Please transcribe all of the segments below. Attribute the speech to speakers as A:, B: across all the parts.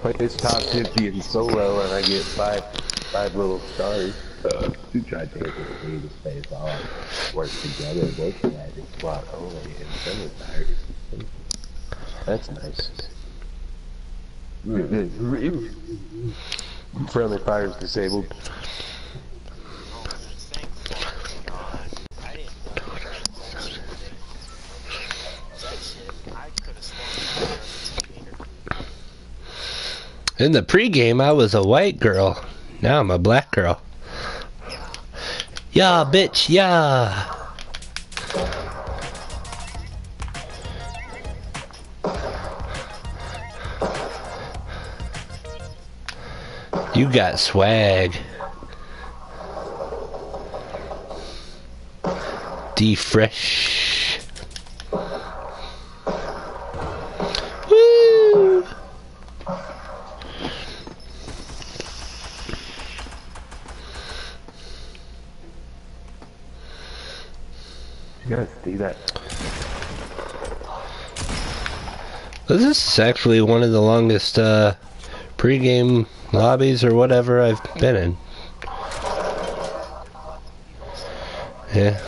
A: Play this top 50 in solo and I get five five little stars. Uh, two try tables agree to space all work together, looking at it, squad only, and friendly fires. That's nice. Friendly fires disabled.
B: In the pregame, I was a white girl. Now I'm a black girl. Yeah, bitch, yeah. You got swag. D-Fresh. Woo!
A: You guys see that?
B: This is actually one of the longest uh, pregame lobbies or whatever I've been in. Yeah.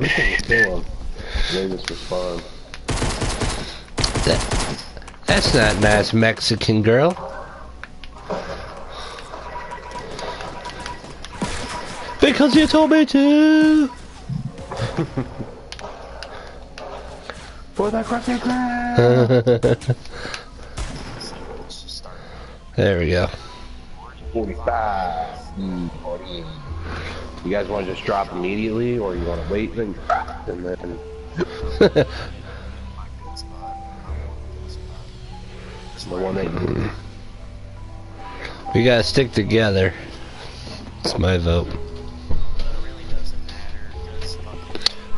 A: We can kill them. They just respond.
B: That, that's not nice, Mexican girl. Because you told me to.
A: For the crossing crowd!
B: there we go.
A: 45. Mm, 40. You guys want to just drop immediately, or you want to wait and drop, and then... the one that
B: We gotta stick together. It's my vote.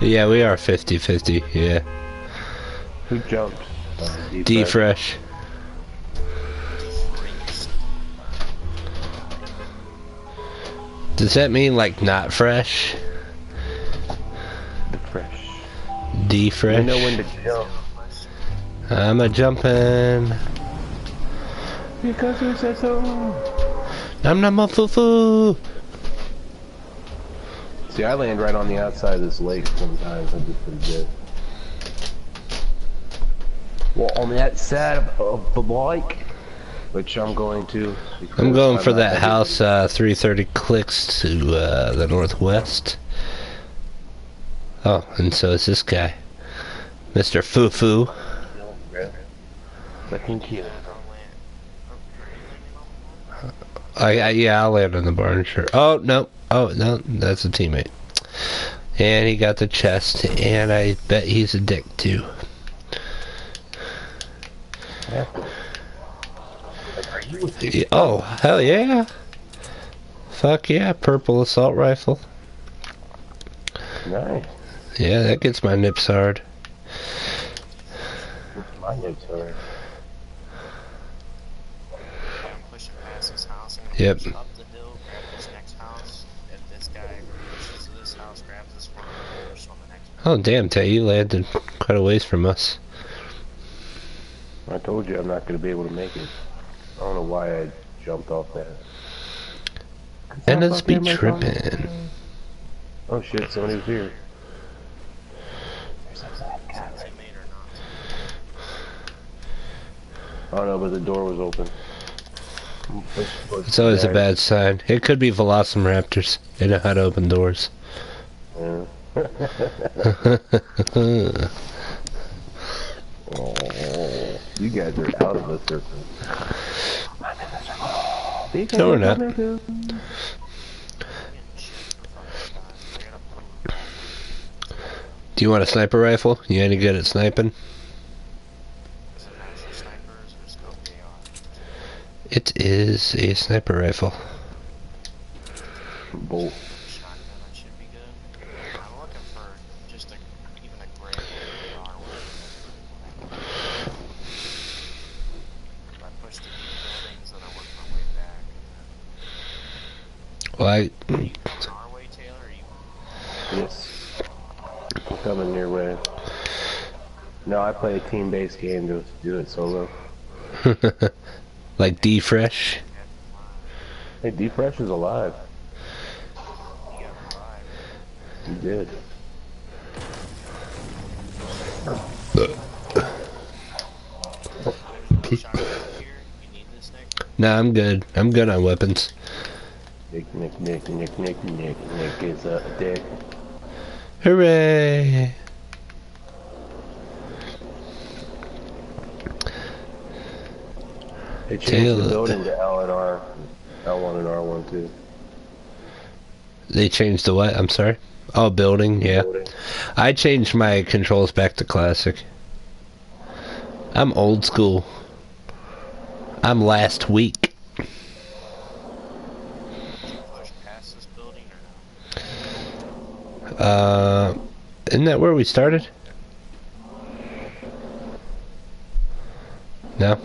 B: Yeah, we are 50-50, yeah.
A: Who jumped? Uh,
B: D-Fresh. Does that mean like not fresh?
A: Fresh.
B: D-Fresh?
A: I know when to jump.
B: I'm a jumping.
A: Because you said so.
B: Nom nom a foo foo.
A: See, I land right on the outside of this lake sometimes. I do pretty good. Well, on that side of, of the lake, which I'm going to.
B: I'm going for that house uh, 330 clicks to uh, the northwest. Oh, and so is this guy. Mr. Foo Foo.
A: I think you.
B: I, I yeah, I'll land on the barn sure. Oh no, oh no, that's a teammate. And he got the chest, and I bet he's a dick too. Yeah, Oh hell yeah! Fuck yeah, purple assault rifle.
A: Nice.
B: Yeah, that gets my nips hard.
A: My notes are.
C: pushing past this house and
B: Yep.
C: push up the hill, grab this next house. If this guy pushes this house, grabs this one, and push on the next one.
B: Oh damn, Tay, you landed quite a ways from us.
A: I told you I'm not going to be able to make it. I don't know why I jumped off that.
B: And let's be
A: Fucking my phone.
B: tripping.
A: Oh shit, somebody was here.
C: Not.
A: Oh no, but the door was open.
B: It's always a bad sign. It could be Velociraptors. They know how to open doors.
A: Yeah. Oh, you guys are out of the circle.
B: No, we're not. Do you want a sniper rifle? You any good at sniping?
C: It actually snipers or scope AR?
B: It is a sniper rifle.
A: Bolt.
C: Shotgun, that should be good. I'm looking for just a, even a gray AR one. If I push through these buildings, then I work my way back.
B: Well, I,
C: Are you going our way, Taylor? Or you
A: Yes. I'm coming your way. No, I play a team-based game to do it solo.
B: like D Fresh.
A: Hey, D Fresh is alive.
C: He got revived.
A: He did.
C: Shotgun here. You need this, Nick?
B: Nah, I'm good. I'm good on weapons.
A: Nick, Nick, Nick, Nick, Nick, Nick, Nick is a dick.
B: Hooray!
A: They changed
B: Taylor.
A: the building to L and R, L1 and R1 too.
B: They changed the what? I'm sorry. Oh, building. Yeah.
A: Building.
B: I changed my controls back to classic. I'm old school. I'm last week.
C: Did you push past this building or no?
B: Uh, isn't that where we started? No.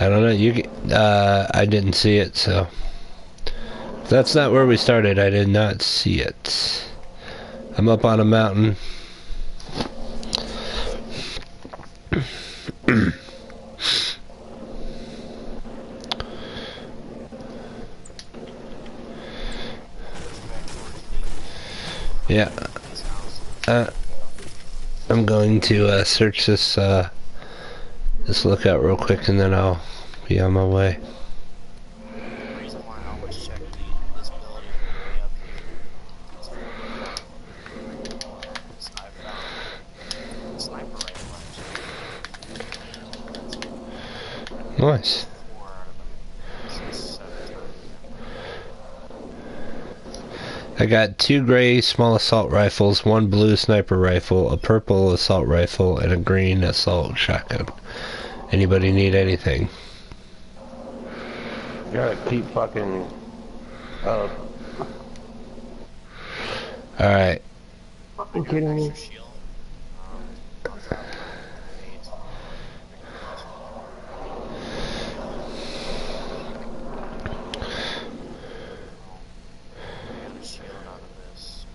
B: I don't know. You, uh, I didn't see it, so that's not where we started. I did not see it. I'm up on a mountain. Yeah, uh, I'm going to uh, search this uh, this lookout real quick, and then I'll be on my way.
C: The reason why I always check the, this building way up here is I found a sniper rifle actually.
B: Nice.
C: Four out of them. Six, seven times.
B: I got two gray small assault rifles, one blue sniper rifle, a purple assault rifle, and a green assault shotgun. Anybody need anything?
A: You gotta keep fucking up.
B: Alright.
A: Fucking kidding me?
C: Extra shield. Um, on top of eight. Get a shield out of this.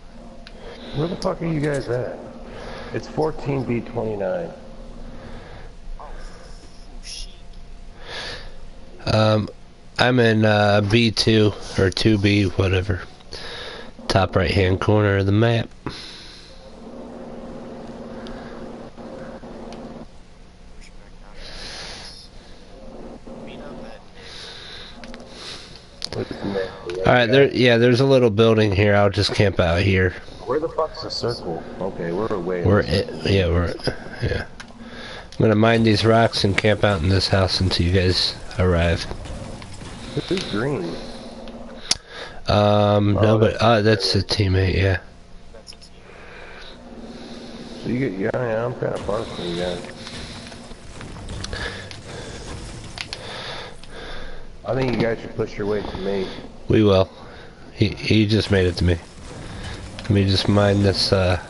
A: Where the fuck are you guys at? It's 14B29.
C: Oh.
B: Um, I'm in uh, B2 or 2B, whatever. Top right hand corner of the map.
C: Push back down to this. Meet up at Nick.
A: What's the name?
B: Alright, there. Yeah, there's a little building here. I'll just camp out here.
A: Where the fuck's the circle? Okay, we're away.
B: We're it. Yeah, we're. Yeah. I'm gonna mine these rocks and camp out in this house until you guys arrive.
A: Who's green?
B: Um,
A: Oh,
B: no, but uh, that's a teammate. Yeah.
C: That's a team.
A: So you get, yeah, yeah, I'm kind of far from you guys. I think you guys should push your way to me.
B: We will. He he just made it to me. Let me just mine this uh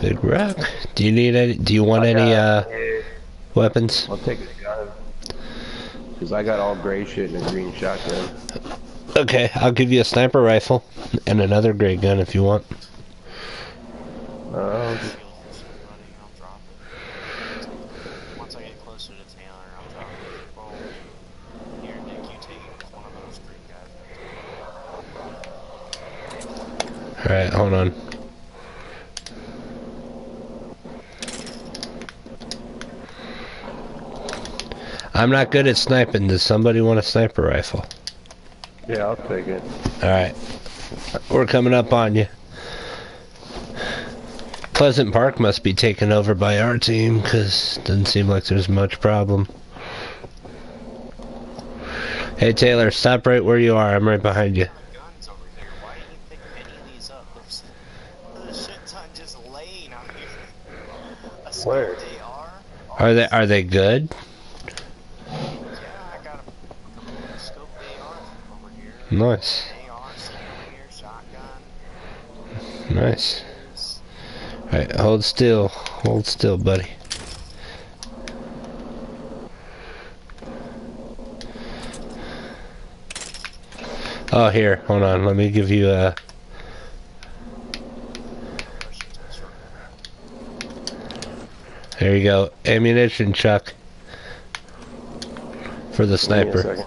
B: big rock. Do you need any? Do you want any uh weapons?
A: I'll take a gun. Cause I got all gray shit and a green shotgun.
B: Okay, I'll give you a sniper rifle and another gray gun if you want.
A: Uh,
C: Shield is running, I'll drop it. Once I get closer to Taylor, I'll drop it. Well, here, Nick, you take it with one of those green guys.
B: All right, hold on. I'm not good at sniping. Does somebody want a sniper rifle?
A: yeah, I'll take it.
B: All right, we're coming up on you. Pleasant Park must be taken over by our team because doesn't seem like there's much problem. Hey Taylor, stop right where you are. I'm right behind you.
C: Guns over here. Why didn't you pick any of these up? There's, there's a shit ton just laying out here. A
A: Where?
B: Are they are they good?
C: Yeah, I got a, a scope AR over here.
B: Nice,
C: AR sitting over here. Shotgun.
B: nice. All right, hold still, hold still, buddy. Oh, here, hold on. Let me give you a There you go. Ammunition, Chuck. For the
A: Give me a
B: sniper.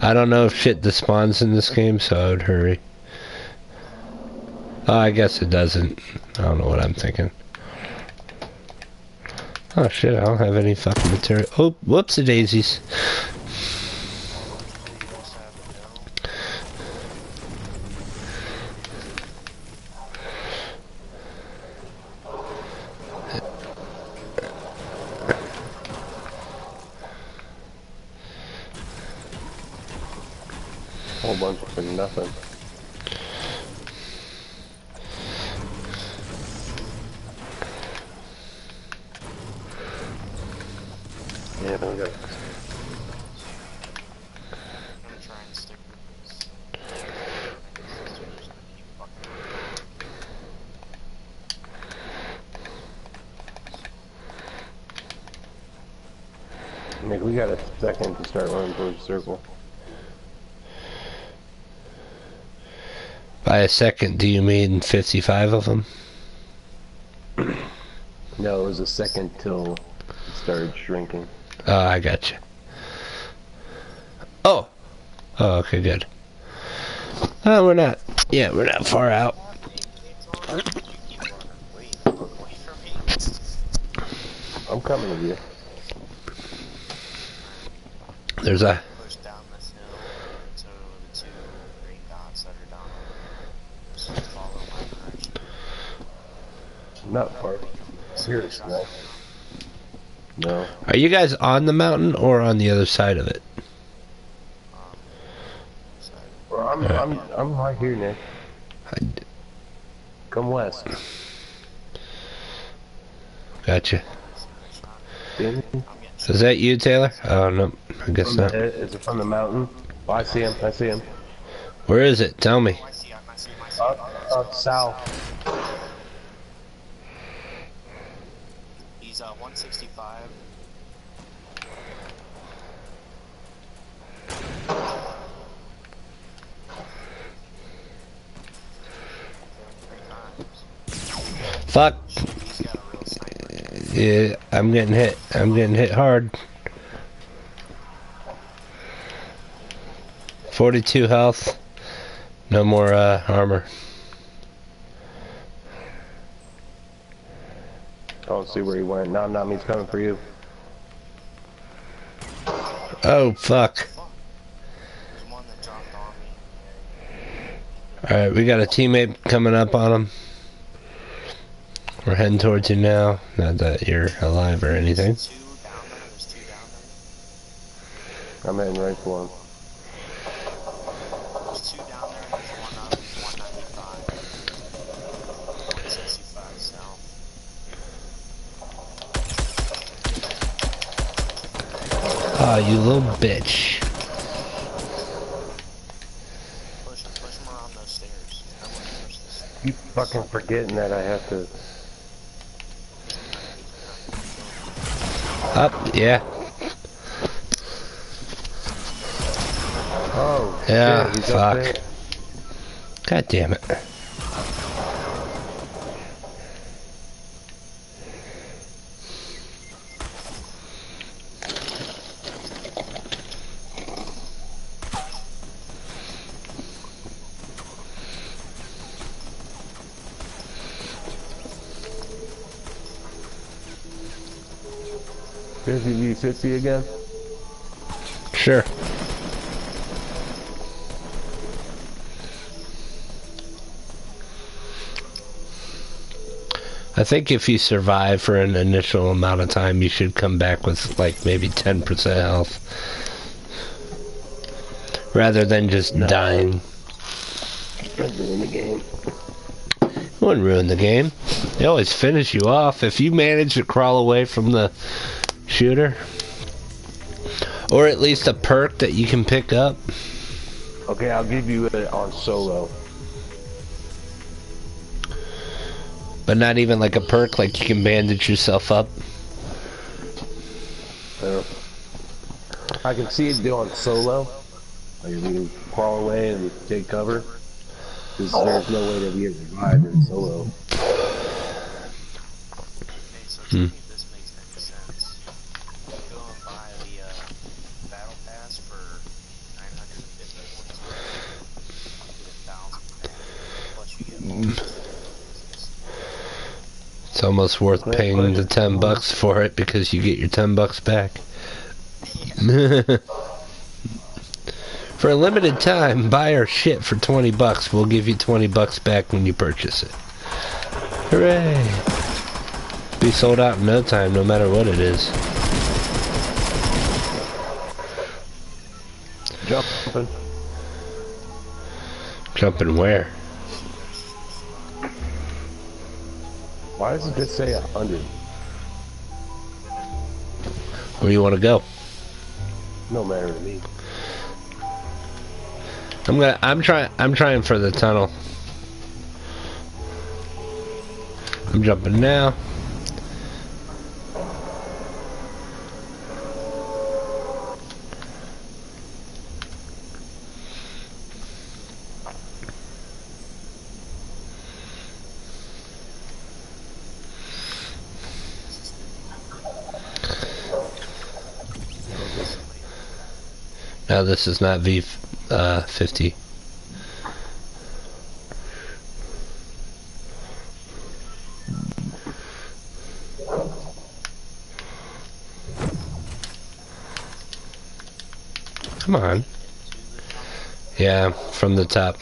B: I don't know if shit despawns in this game, so I would hurry. Oh, I guess it doesn't. I don't know what I'm thinking. Oh shit, I don't have any fucking material. Oh, whoops, the daisies.
C: You also have no.
A: Whole bunch for nothing. Yeah, we got
C: I'm gonna try and stick with this. Just keep fucking-
A: Nick, we got a second to start running towards the circle.
B: By a second, do you mean 55 of them?
A: No, it was a second till it started shrinking.
B: Oh, I got you. Oh. Oh, okay, good. Oh, we're not. Yeah, we're not far out.
C: You keep running. Wait, wait for me.
A: I'm coming with you.
B: There's a.
C: Push down this hill to the two green dots that are down. Just follow my direction.
A: Not far. Not. No.
B: Are you guys on the mountain or on the other side of it?
A: Well, I'm, I'm, I'm right here, Nick. Come west.
B: Gotcha. Is that you, Taylor? Oh, no. I guess
A: From
B: not.
A: the, is it from the mountain? Oh, I see him. I see him.
B: Where is it? Tell me.
C: I see him. I see him. I see
A: Up, up south.
C: He's uh 165. Three times.
B: Fuck.
C: He's got a real sniper.
B: Yeah, I'm getting hit. I'm getting hit hard. 42 health. No more uh, armor.
A: I don't see where he went. Nom Nom, he's coming for you.
B: Oh, fuck.
C: Fuck. There's one that dropped on me.
B: Alright, we got a teammate coming up on him. We're heading towards you now. Not that you're alive or anything.
C: There's two down there. There's two down there.
A: I'm heading right for him.
C: There's two down there. and There's one up. He's 195. 165 south.
B: Oh, you little bitch.
C: Push him. Push him around those stairs. I wouldn't push this.
A: Keep fucking forgetting that I have to.
B: Up, yeah.
A: Oh,
B: Yeah,
A: shit,
B: fuck. God damn it.
A: Fifty v fifty again.
B: Sure. I think if you survive for an initial amount of time, you should come back with like maybe 10% health. Rather than just dying.
A: in the game.
B: It wouldn't ruin the game. They always finish you off if you manage to crawl away from the shooter. Or at least a perk that you can pick up.
A: Okay, I'll give you it on solo.
B: But not even like a perk, like you can bandage yourself up.
A: So, I can see it doing solo. Like you can crawl away and take cover. Because there's no way to be revived in solo.
B: Hmm.
C: think this makes any sense. Go and buy the uh, battle pass for 950 points. You get a thousand back. Plus you get bonuses.
B: It's worth paying the 10 bucks for it because you get your 10 bucks back. for a limited time, buy our shit for 20 bucks. We'll give you 20 bucks back when you purchase it. Hooray! Be sold out in no time, no matter what it is.
A: Jumping.
B: Jumping where?
A: Why does it just say a hundred?
B: Where you want to go?
A: No matter to me.
B: I'm gonna. I'm trying. I'm trying for the tunnel. I'm jumping now. Now this is not V uh, 50. Come on. Yeah, from the top.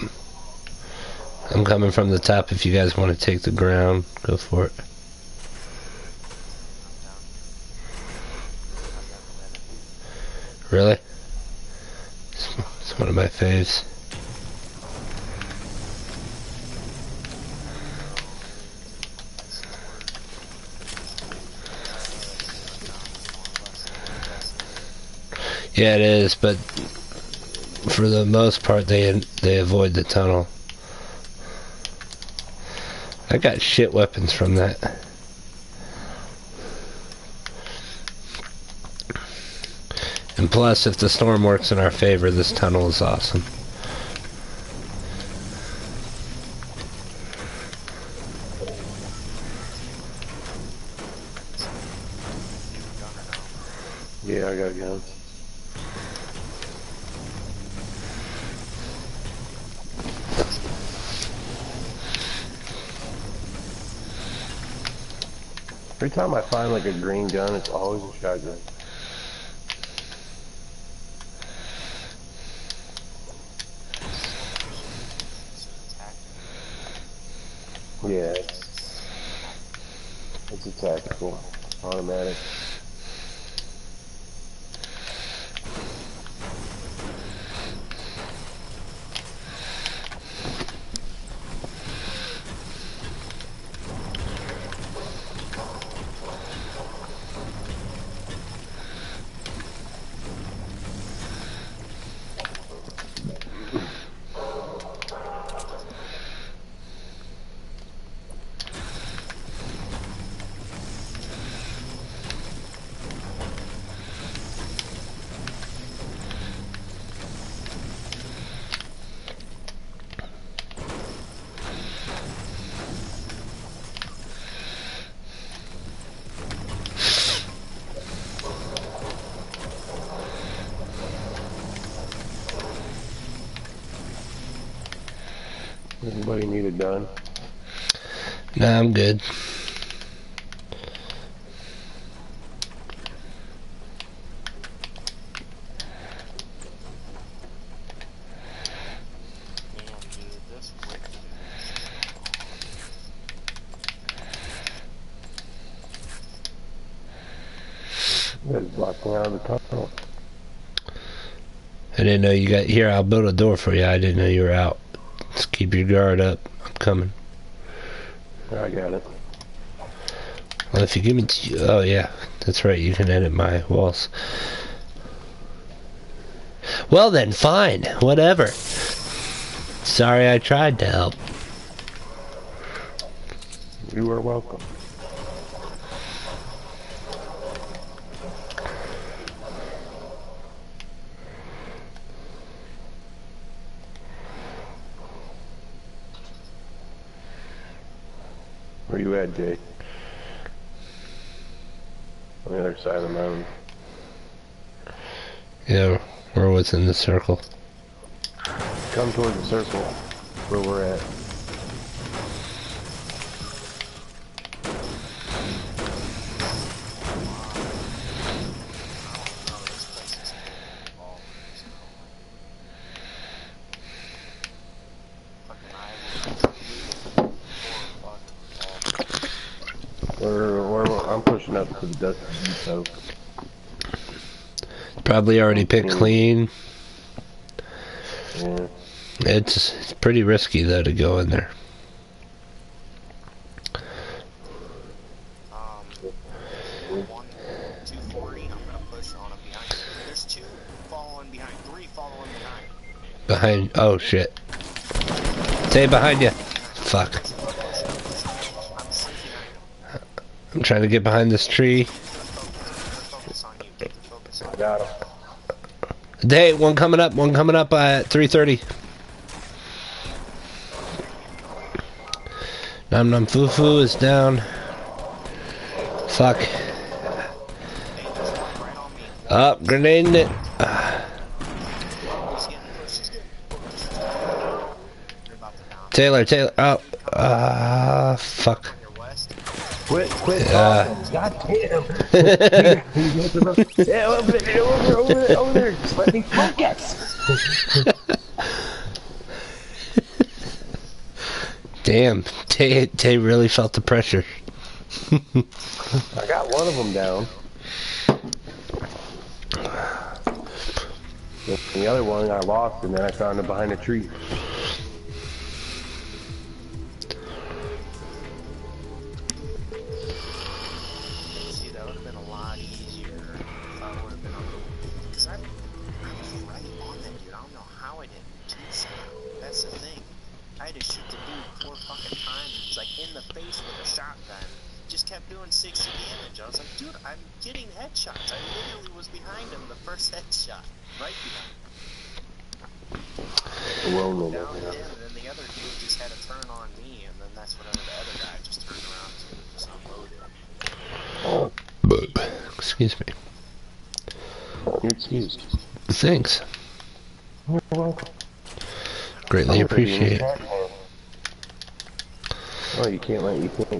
B: I'm coming from the top. If you guys want to take the ground, go for it. Really? One of my faves. Yeah, it is, but for the most part, they they avoid the tunnel. I got shit weapons from that. And plus, if the storm works in our favor, this tunnel is awesome.
A: Yeah, I got a gun. Every time I find like a green gun, it's always a shotgun. Yeah, it's, it's a tactical, automatic. Of the tunnel.
B: I didn't know you got here. I'll build a door for you. I didn't know you were out. Just keep your guard up. I'm coming.
A: I got it.
B: Well, if you give me, t- oh yeah, that's right. You can edit my walls. Well then, fine. Whatever. Sorry, I tried to help.
A: You are welcome. Where you at, Jay? On the other side of the mountain.
B: Yeah, we're the circle.
A: Come towards the circle where we're at.
C: No, this place is all Fucking Iowa.
A: We're, we're, I'm pushing up to the Dusty Depot.
B: Probably already picked clean. It's, it's pretty risky though to go in there.
C: Behind.
B: Oh shit. Stay behind you. Fuck.
C: I'm
B: trying to get behind this tree.
C: Focus on you. Keep the focus on
A: I
C: you.
A: got him.
B: Hey, one coming up. One coming up at 3:30. Num Num Foo Foo is down. Fuck. Up, it.
C: About to down.
B: Taylor, Taylor. Oh, ah, fuck.
C: On your west.
A: Quit, quit
B: Yeah.
A: talking. God damn. yeah, over there, over there, over there, over there. Just let me focus.
B: Damn, Tay, Tay really felt the pressure.
A: I got one of them down. The- The other one I lost, and then I found it behind a tree.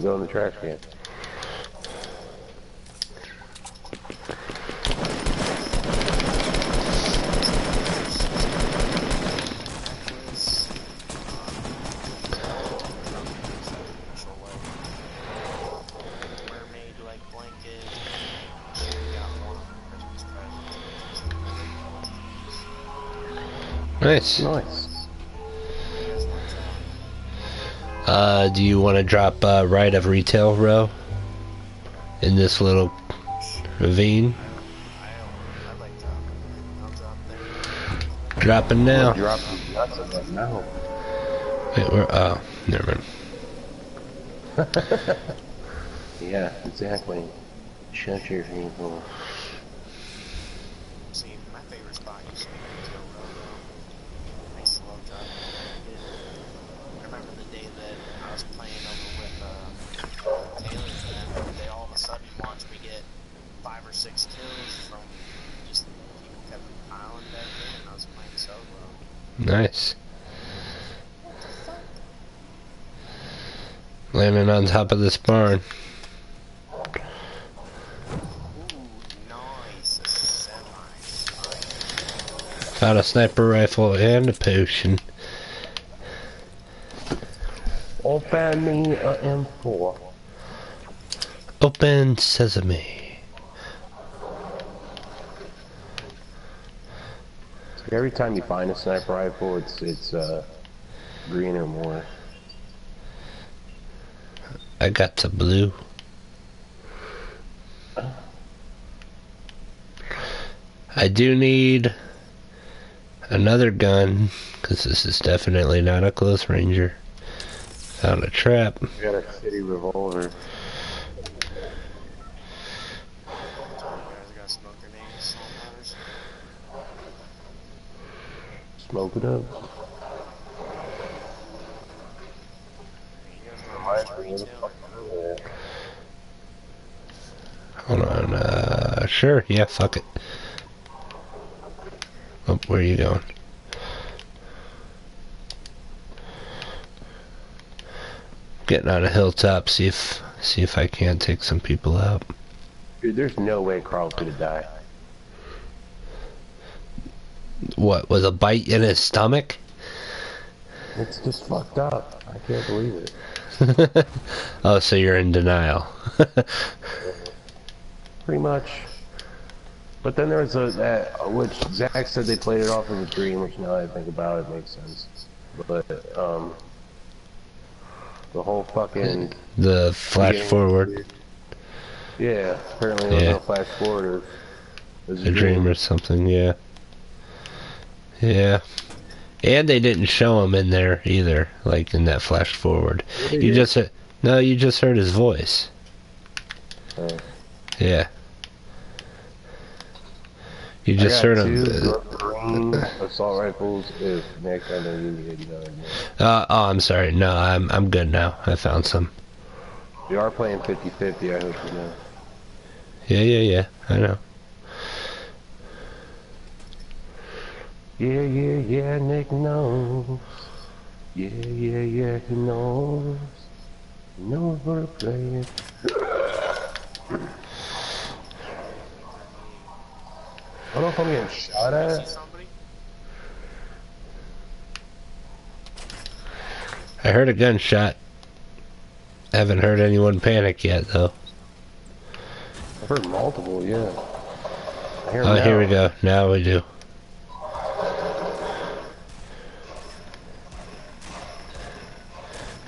A: Go in the trash can.
C: necklace, um,
B: Uh, do you want to drop uh, right of retail row in this little ravine?
C: Dropping.
B: Now. Wait, we're oh, never mind.
A: Yeah, exactly. Shut your people.
C: See, my favorite spot used to be Retail Row, though. I used to love driving there. I remember the day that I was playing over with uh, Taylor and them. They all of a sudden watched me get five or six kills from just people kept piling back in, and I was playing solo.
B: Nice. Landing on top of this barn.
C: Ooh, nice. A.
B: Found a sniper rifle and a potion.
A: Open me a M4.
B: Open sesame.
A: Every time you find a sniper rifle, it's it's uh green or more.
B: I got the blue. I do need another gun because this is definitely not a close ranger. Found a trap.
A: You got a city revolver.
C: You guys got smoke grenades, all matters.
A: Smoke it up.
C: You guys know how much retail.
B: Hold on. Uh, sure. Yeah. Fuck it. Oh, where are you going? Getting on a hilltop. See if see if I can take some people out.
A: Dude, there's no way Carl's could have died.
B: What was a bite in his stomach?
A: It's just fucked up. I can't believe it.
B: oh, so you're in denial.
A: Pretty much. But then there was a that which Zach said they played it off of a dream, which now that I think about it makes sense. But um, the whole fucking
B: the flash
A: beginning-
B: forward,
A: Yeah, apparently there was
B: Yeah.
A: no flash forward. Was
B: a dream or something. Yeah. Yeah. And they didn't show him in there either, like in that flash forward. You just heard, no, you just heard his voice.
A: Oh.
B: Yeah. You just heard him.
A: assault rifles. If Nick, I know you another.
B: Uh, oh, I'm sorry. No, I'm I'm good now. I found some.
A: We are playing 50-50, I hope you know.
B: Yeah, yeah, yeah. I know.
A: Yeah, yeah, yeah, Nick knows. Yeah, yeah, yeah, he knows. He knows we're playing. I don't know if I'm getting shot at.
B: I heard a gunshot. Haven't heard anyone panic yet, though.
A: I've heard multiple, yeah. I hear 'em
B: Oh, here we go. Now we do.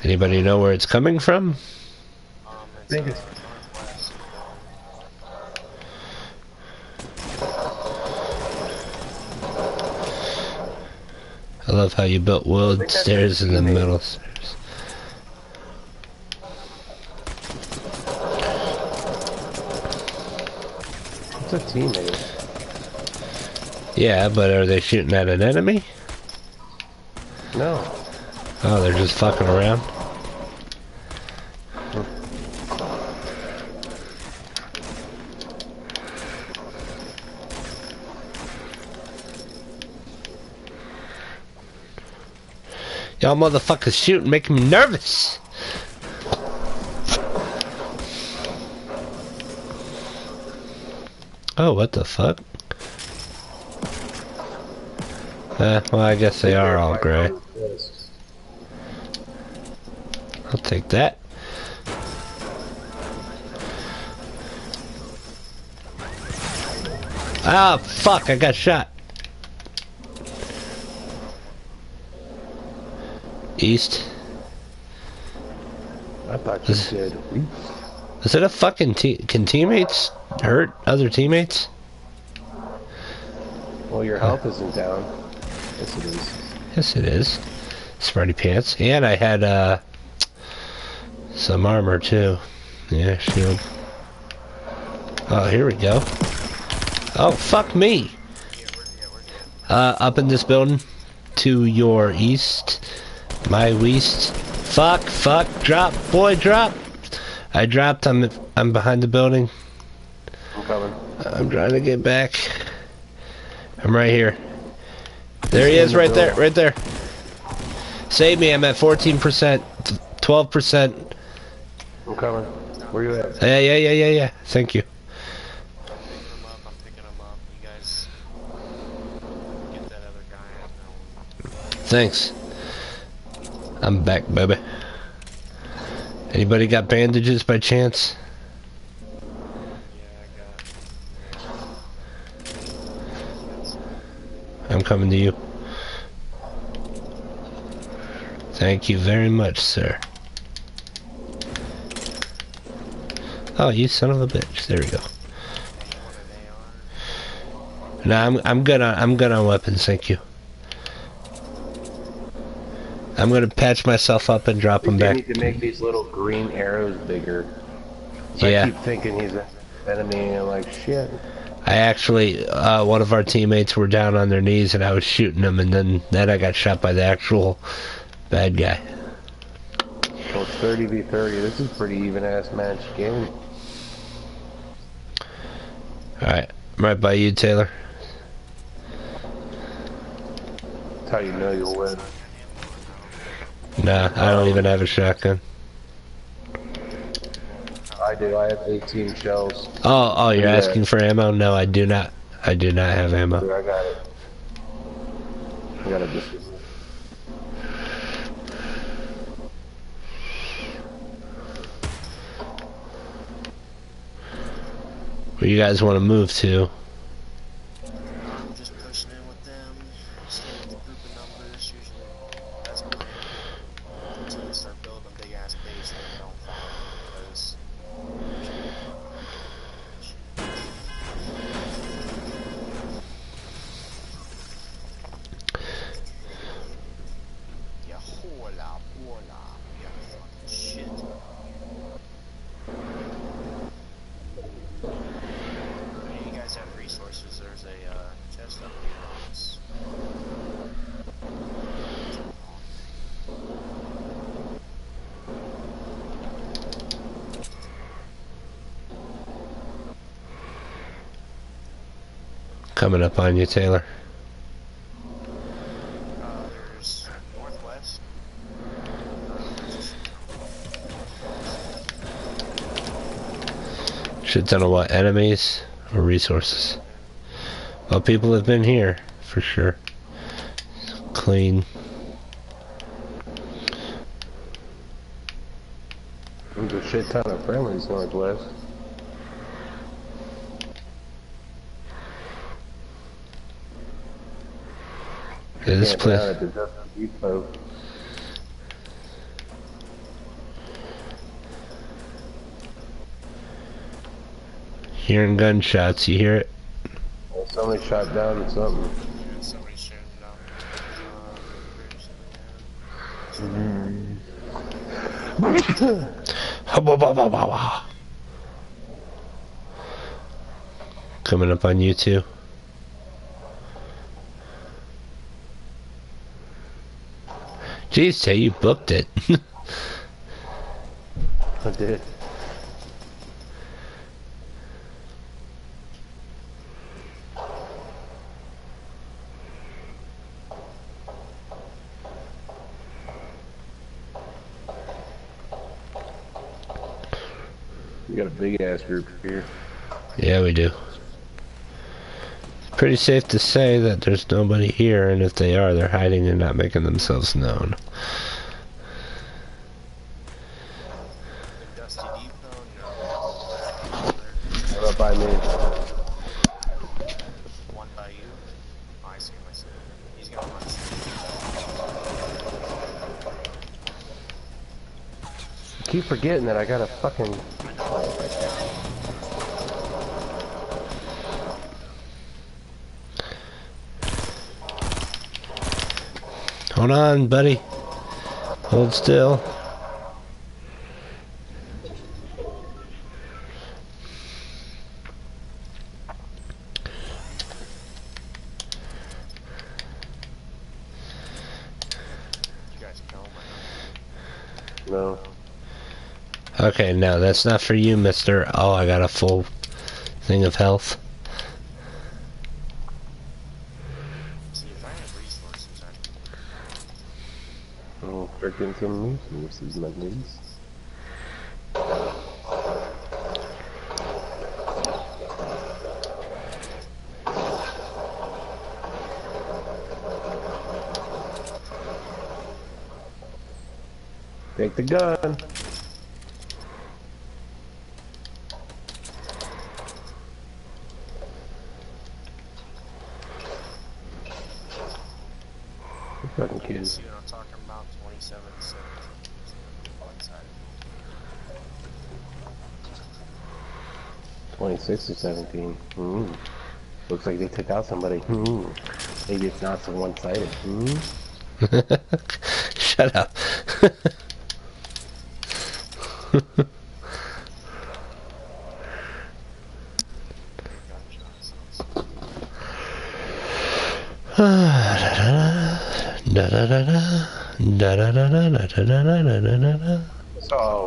B: Anybody know where it's coming from?
C: Um, it's,
A: think it's-
B: I love how you built wood
A: think
B: stairs in the middle stairs.
A: It's a teammate.
B: Yeah, but are they shooting at an enemy?
A: No.
B: Oh, they're just fucking around. Y'all motherfuckers shooting, making me nervous. Oh, what the fuck? Uh, well, I guess they are all gray. I'll take that. Ah, fuck, I got shot. East.
A: I thought you
B: This-
A: said
B: Is it a fucking te- Can teammates hurt other teammates?
A: Well, your health isn't down. Yes, it is.
B: Yes, it is. Smarty pants. And I had, uh, some armor, too. Yeah, shield. Oh, here we go. Oh, fuck me.
C: Yeah, we're, yeah, we're good.
B: Uh, up in this building. To your east. My west. Fuck, fuck, drop, boy, drop. I dropped. I'm, I'm behind the building.
A: I'm coming.
B: I'm trying to get back. I'm right here. There he is, right there, right there. Save me. I'm at 14%, 12%.
A: I'm coming. Where you at?
B: Yeah, yeah, yeah, yeah, yeah. Thank you.
C: I'm picking him up. I'm picking him up. You guys get that other guy out now.
B: Thanks. I'm back, baby. Anybody got bandages by chance? I'm coming to you. Thank you very much, sir. Oh, you son of a bitch. There we go. No, I'm I'm good on I'm good on weapons, thank you. I'm gonna patch myself up and drop him back.
A: need to make these little green arrows bigger. So
B: Yeah.
A: I keep thinking he's an enemy, and I'm like, shit.
B: I actually, uh, one of our teammates were down on their knees and I was shooting them, and then then I got shot by the actual bad guy.
A: Well, it's 30 v 30. This is pretty even ass match game.
B: Alright, I'm right by you, Taylor.
A: That's how you know you'll win.
B: Nah, I don't even have a shotgun.
A: I do. I have 18 shells.
B: Oh, oh, you're
A: Yeah.
B: asking for ammo? No, I do not. I do not have ammo.
A: I got it. I got. Just
B: Where you guys want to move to?
C: I'm just pushing in with them, staying with the group of numbers, usually that's good. Until they start building a big ass base that they don't follow because Yeah, hola, hola, yeah, fucking shit. Hey, you guys have resources. There's a uh, chest up here on this.
B: Coming up on you, Taylor. Ton of what? Enemies or resources? Well, people have been here, for sure. Clean.
A: There's a shit ton of friendlies northwest.
B: This place.
A: out at the Dusty Depot.
B: Hearing gunshots, you hear it?
A: Somebody shot down or something.
C: Yeah, somebody shooting down bridge
B: Coming up on you too. Jeez, Tay, you booked it.
A: I did. We got a big ass group here.
B: yeah, we do. Pretty safe to say that there's nobody here, and if they are, they're hiding and not making themselves known.
C: The Dusty Depot, no.
A: Right up by me.
C: One by you. Oh, I see him, I see him. He's gonna run
A: Keep forgetting that I got a fucking.
B: Hold on, buddy. Hold still.
C: You guys kill him or
A: No.
B: Okay, no, that's not for you, mister. Oh, I got a full thing of health.
A: Oh, freaking. Take the gun. You Fucking kids.
C: see what I'm talking about. 27 and 17. One side.
A: 26 17. Hmm. Looks like they took out somebody. Hmm. Maybe it's not so one-sided. Hmm.
B: Shut up.
A: So,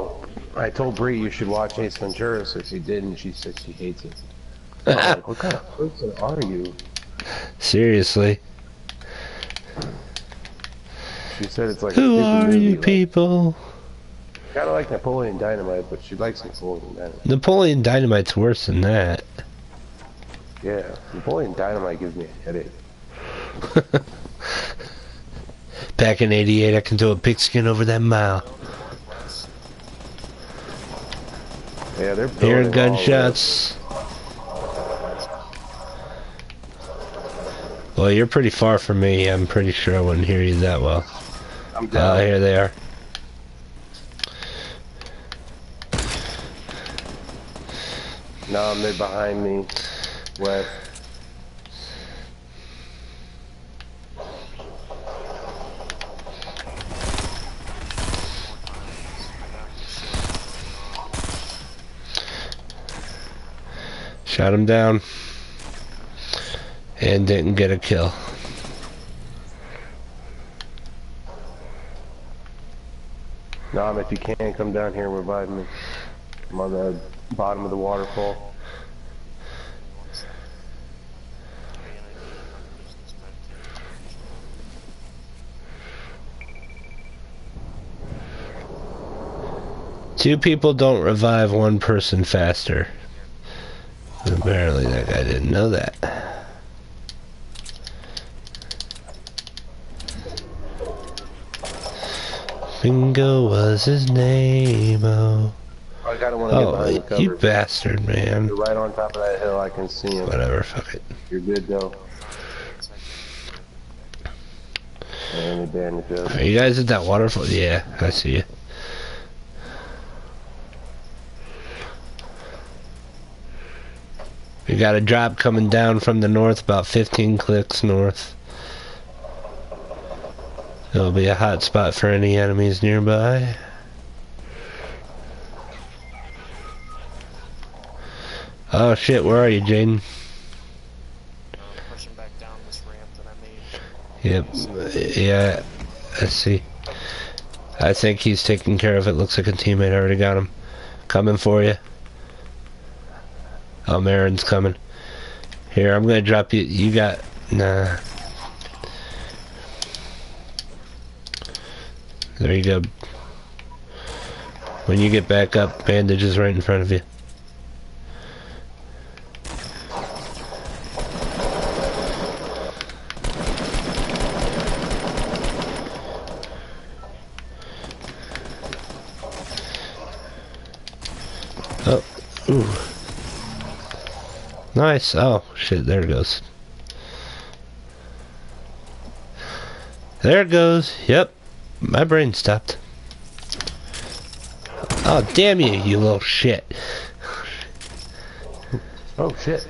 A: I told Bree you should watch Ace Ventura, so she did, and she said she hates it. Like, uh, what kind of person are you?
B: Seriously.
A: She said it's like a
B: Who are
A: movie,
B: you
A: like,
B: people?
A: Kind of like Napoleon Dynamite, but she likes Napoleon Dynamite.
B: Napoleon Dynamite's worse than that.
A: Yeah, Napoleon Dynamite gives me a headache.
B: Back in 88, I can throw a pigskin over that mile.
A: Yeah, they're
B: Hearing gunshots. Well, you're pretty far from me. I'm pretty sure I wouldn't hear you that well.
A: I'm
B: Oh,
A: down.
B: here they are.
A: No, they're behind me. West.
B: Shot him down. And didn't get a kill.
A: Nom, if you can, come down here and revive me. I'm on the bottom of the waterfall.
B: Two people don't revive one person faster. Apparently that guy didn't know that. Bingo was his name, oh.
A: I want to get oh, behind the
B: Oh,
A: cover.
B: you bastard, man.
A: You're right on top of that hill. I can see him.
B: Whatever, fuck it.
A: You're good though. And they bandaged up.
B: Are you guys at that waterfall? Yeah, I see you. Got a drop coming down from the north, about 15 clicks north. It'll be a hot spot for any enemies nearby. Oh shit, where are you, Jaden? Yep. Yeah, I see. I think he's taking care of it. Looks like a teammate already got him. Coming for you. Oh, Marin's coming. Here, I'm gonna drop you. You got. Nah. There you go. When you get back up, bandage is right in front of you. Oh, ooh. Nice. Oh, shit, there it goes. There it goes. Yep. My brain stopped. Oh, damn you, you little shit.
A: Oh shit.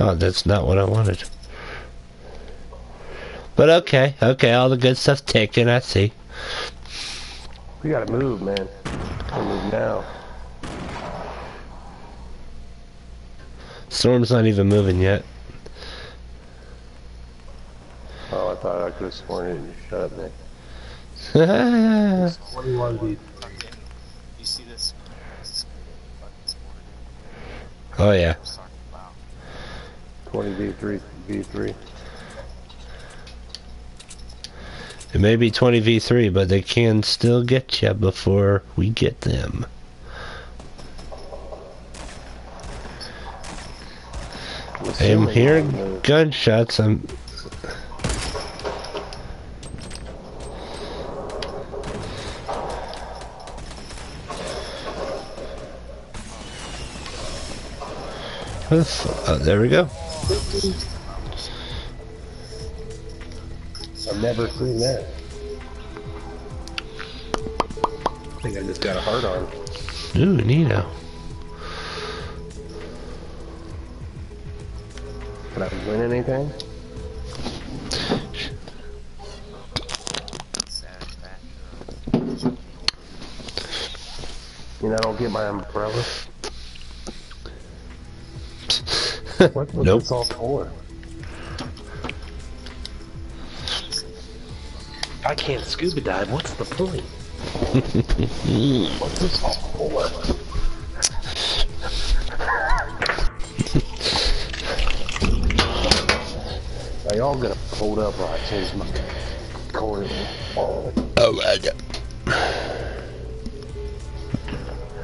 B: Oh, that's not what I wanted. But okay, okay, all the good stuff taken, I see.
A: We gotta move, man. Gotta move now.
B: Storm's not even moving yet.
A: Oh, I thought I could have sworn it. didn't. Shut up, Nick.
B: oh,
A: 21 v.
C: Fucking, you see this? This is fucking spawning.
B: yeah.
C: I was talking about.
A: 20 v3 v3.
B: It may be 20v3, but they can still get you before we get them. I'm hearing gunshots. I'm. Oh, there we go.
A: I've never seen that. I think I just got a heart on.
B: Ooh, Nino.
A: Can I win anything? You know, I don't get my umbrella. What was
B: Nope.
A: this all for? I can't scuba dive. What's the point? What's this all for? Are y'all gonna hold up while I change my corner? Oh,
B: Oh, right.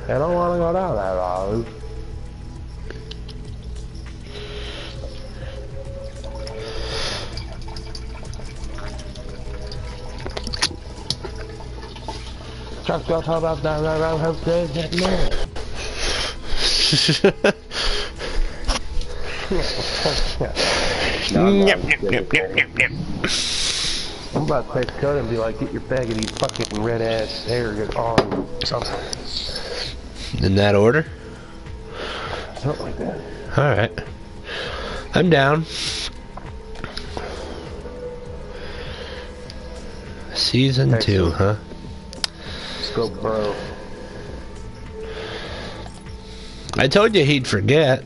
A: I don't wanna go down that road. Truck don't talk about that road, hope they get mad. No, I'm not kidding. I'm about to take a cut and be like, get your faggoty fucking red ass hair get on something.
B: In that order?
A: Something like that.
B: Alright. I'm down. Season two,
A: Excellent.
B: huh?
A: Go, bro.
B: I told you he'd forget.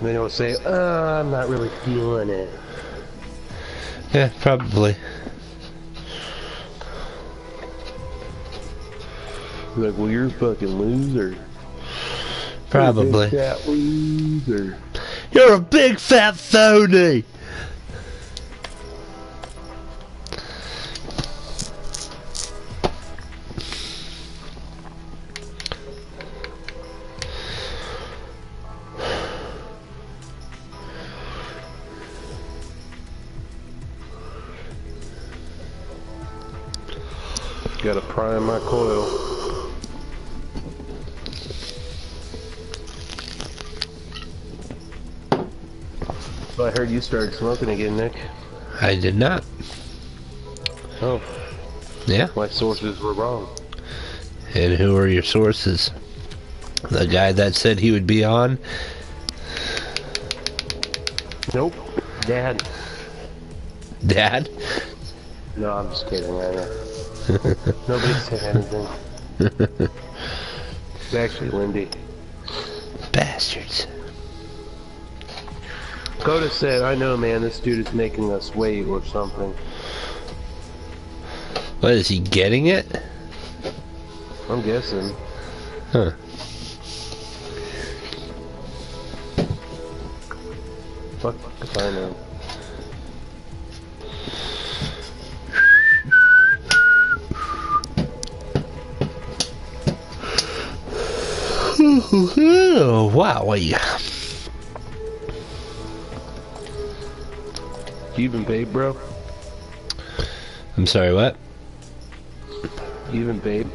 A: Then he'll say, uh, I'm not really feeling it.
B: Yeah, probably.
A: Like, well, you're a fucking loser.
B: Probably.
A: You're a big fat loser.
B: You're a big fat phony!
A: You started smoking again, Nick.
B: I did not.
A: Oh,
B: Yeah?
A: my sources were wrong.
B: And who are your sources? The guy that said he would be on?
A: Nope. Dad.
B: Dad?
A: No, I'm just kidding. I know. Nobody said anything. It's actually Lindy.
B: Bastards.
A: Coda said, I know, man, this dude is making us wait or something.
B: What, is he getting it?
A: I'm guessing.
B: Huh.
A: Fuck if I know.
B: Wow.
A: You even paid, bro?
B: I'm sorry, what?
A: You even paid?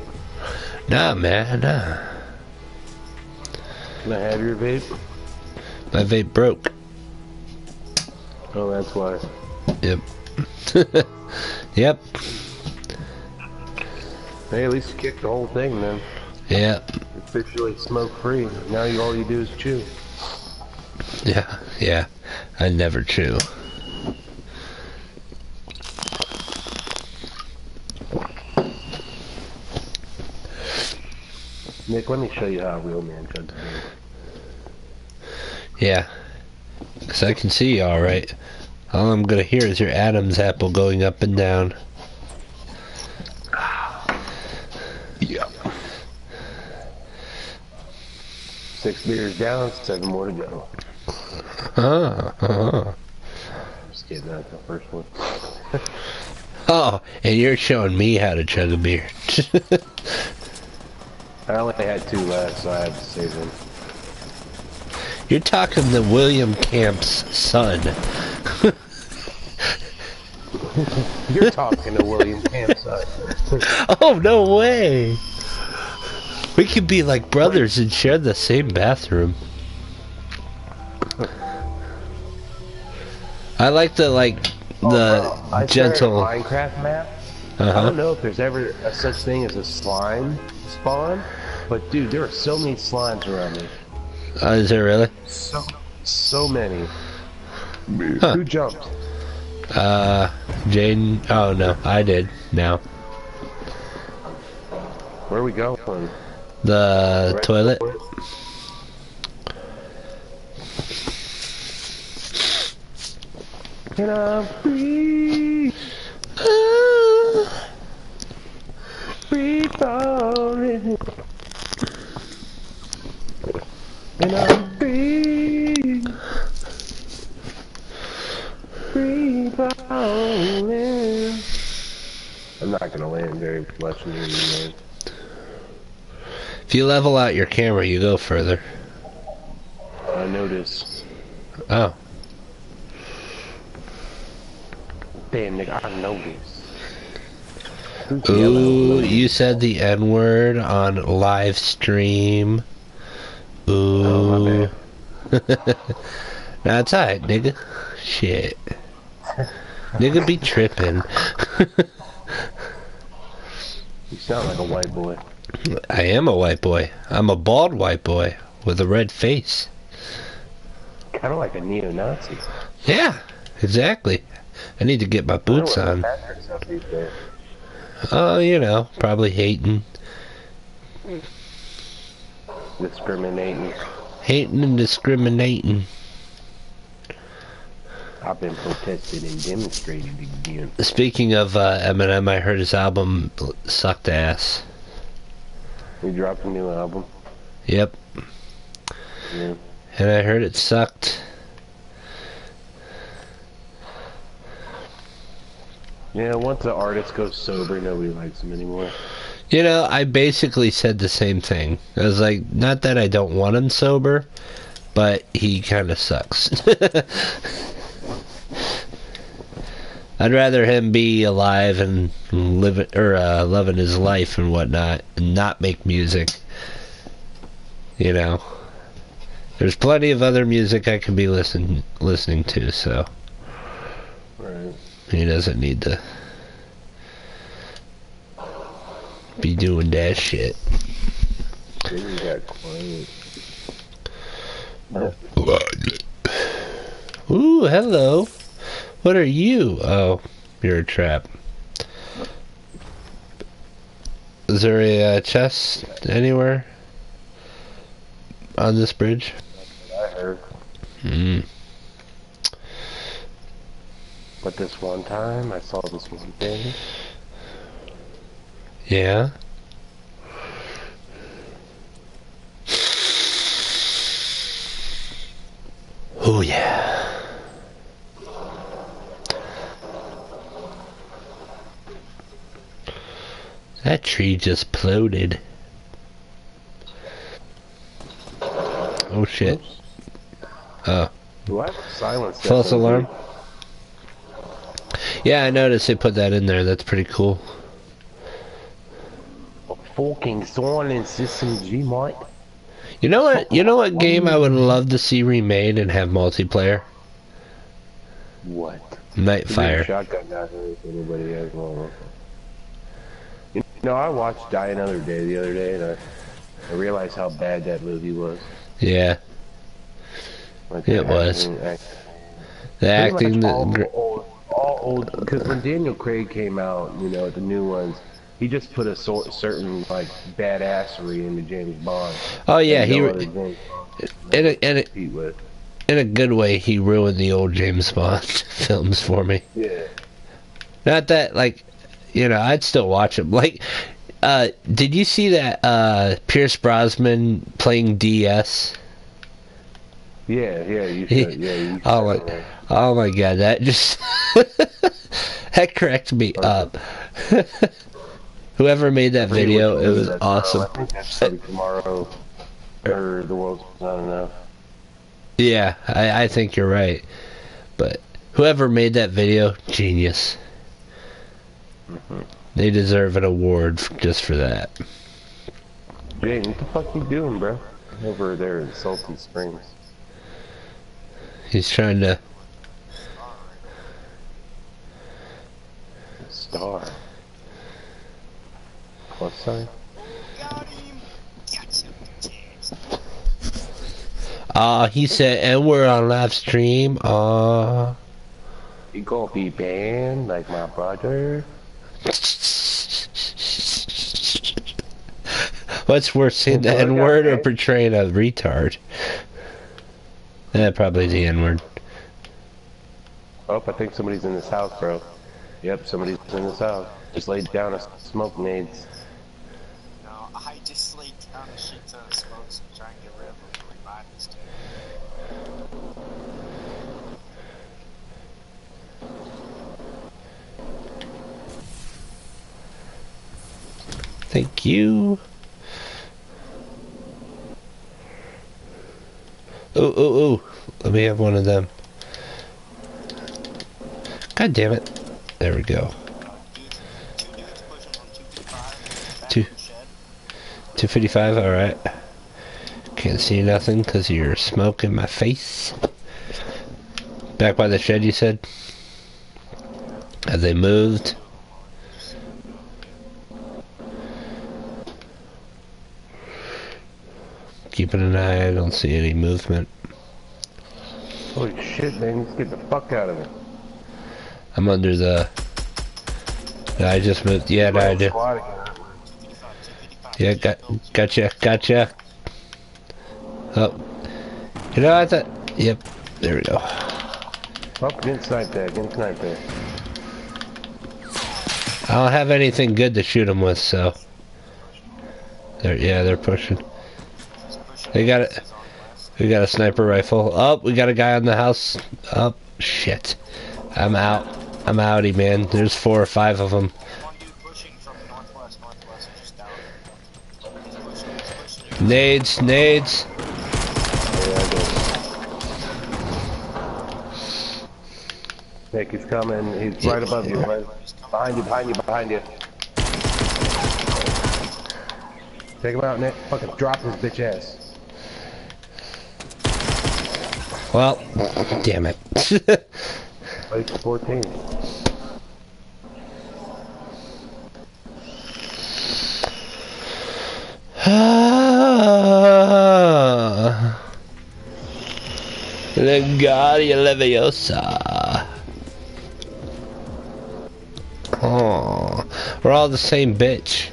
B: Nah, man, nah.
A: Can I have your vape?
B: My vape broke.
A: Oh, that's why.
B: Yep. yep.
A: Hey, at least you kicked the whole thing, then.
B: Yep.
A: Officially smoke free. Now you all you do is chew.
B: Yeah. Yeah. I never chew.
A: Nick, let me show you how a real man chugs a beer.
B: Yeah. Because I can see you alright. All I'm going to hear is your Adam's apple going up and down.
A: Yeah. Six beers down, seven more to go.
B: Ah, ah.
A: Just kidding, that's the first one.
B: Oh, and you're showing me how to chug a beer.
A: I only had two left, so I had to save them.
B: you're talking to William Camp's son.
A: You're talking to William Camp's son.
B: Oh, no way. We could be like brothers and share the same bathroom. I like the like the
A: I
B: gentle.
A: Minecraft map. I
B: Uh-huh.
A: don't know if there's ever a such thing as a slime spawn, but dude, there are so many slimes around me.
B: Uh, is there really?
A: So, so many.
B: Huh.
A: Who jumped?
B: Uh, Jane. Oh no, I did. Now
A: Where are we going?
B: the
A: Right
B: toilet.
A: I'm free,
B: Ah.
A: Free falling. And I'm free, free falling. I'm not gonna land very much near you, man.
B: If you level out your camera, you go further.
A: I noticed.
B: Oh.
A: Damn, nigga, I noticed.
B: Ooh, you said the N word on live stream. Ooh.
A: Oh,
B: That's alright, nigga. Shit. nigga be tripping.
A: You sound like a white boy.
B: I am a white boy. I'm a bald white boy with a red face.
A: Kind of like a neo-Nazi.
B: Yeah, exactly. I need to get my boots on.
A: What Patrick's up these days.
B: Oh, you know, probably hating.
A: Discriminating.
B: Hating and discriminating.
A: I've been protested and demonstrated again.
B: Speaking of uh, Eminem, I heard his album sucked ass.
A: He dropped a new album.
B: Yep.
A: Yeah.
B: And I heard it sucked.
A: Yeah, once the artist goes sober, nobody likes him anymore.
B: You know, I basically said the same thing. I was like, not that I don't want him sober, but he kind of sucks. I'd rather him be alive and living or uh, loving his life and whatnot, and not make music. You know, there's plenty of other music I can be listen listening to, so
A: Right.
B: He doesn't need to be doing that shit.
A: Then you got quiet.
B: Ooh, hello. What are you? Oh, you're a trap. Is there a uh, chest anywhere on this bridge?
A: I heard.
B: Hmm.
A: But this one time, I saw this one thing.
B: Yeah. Oh yeah. That tree just ploded. Oh shit. Oh.
A: Do I have silence?
B: False
A: thing?
B: Alarm? Yeah, I noticed they put that in there. That's pretty cool.
A: Fucking silence system G mate.
B: You know what? You know what game I would love to see remade and have multiplayer?
A: What?
B: Nightfire.
A: Shotgun not hurt if anybody has one. You know, I watched Die Another Day the other day, and I, I realized how bad that movie was.
B: Yeah,
A: Like,
B: It was.
A: acting- act-
B: the acting.
A: much all,
B: The, gr-
A: old, all old. Because when Daniel Craig came out, you know, the new ones, he just put a sort, certain like badassery into James Bond.
B: oh yeah, he re-
A: Bond
B: in a, in a in a good way he ruined the old James Bond films for me.
A: Yeah.
B: Not that like, you know, I'd still watch them. Like, uh, did you see that uh, Pierce Brosnan playing DS?
A: Yeah, yeah, you should. Yeah, you should.
B: oh my, oh my god, that just that cracked me up. Whoever made that video, it was uh, awesome.
A: I think that's like tomorrow, or the world's not enough.
B: Yeah, I, I think you're right. But whoever made that video, genius. Mm-hmm. They deserve an award f- just for that.
A: Jay, what the fuck you doing, bro? Over there in Salty Springs.
B: He's trying to.
A: Star. Plus sign?
B: Ah, he said, and we're on live stream. Ah.
A: You gonna be banned like my brother?
B: What's worse, saying the N word or portraying a retard? Eh, probably the N word.
A: Oh, I think somebody's in this house, bro. Yep, somebody's in this house. Just laid down a smoke nades.
C: No, I just laid down a shit ton of smokes and try and get rid of them to revive this dude.
B: Thank you. Oh, oh, oh. Let me have one of them. God damn it. There we go.
C: Two dudes pushing from 255. Back
B: Two.
C: in the shed.
B: 255, alright. Can't see nothing because you're smoke in my face. Back by the shed, you said? Have they moved? Keeping an eye, I don't see any movement.
A: Holy shit, man, let's get the fuck out of it.
B: I'm under the... I just moved. Yeah, no, I do.
A: Squad again.
C: 255, 255.
B: Yeah, got, gotcha, gotcha. Oh. You know, I thought... Yep, there we go.
A: Oh, getting sniped there, getting sniped there.
B: I don't have anything good to shoot them with, so... They're, yeah, they're pushing. They got it.
C: He's on west.
B: We got a sniper rifle. Oh, we got a guy on the house. Oh, shit. I'm out. I'm outie, man. There's four or five of them.
C: One dude pushing from northwest, northwest, just down. He's pushing, he's pushing.
B: Nades, nades.
A: Nick, he's coming. He's right above you. Right behind you, behind you, behind you. Take him out, Nick. Fucking drop his bitch ass.
B: Well, damn it.
A: Place 14.
B: Legaria Leviosa. Oh, we're all the same bitch.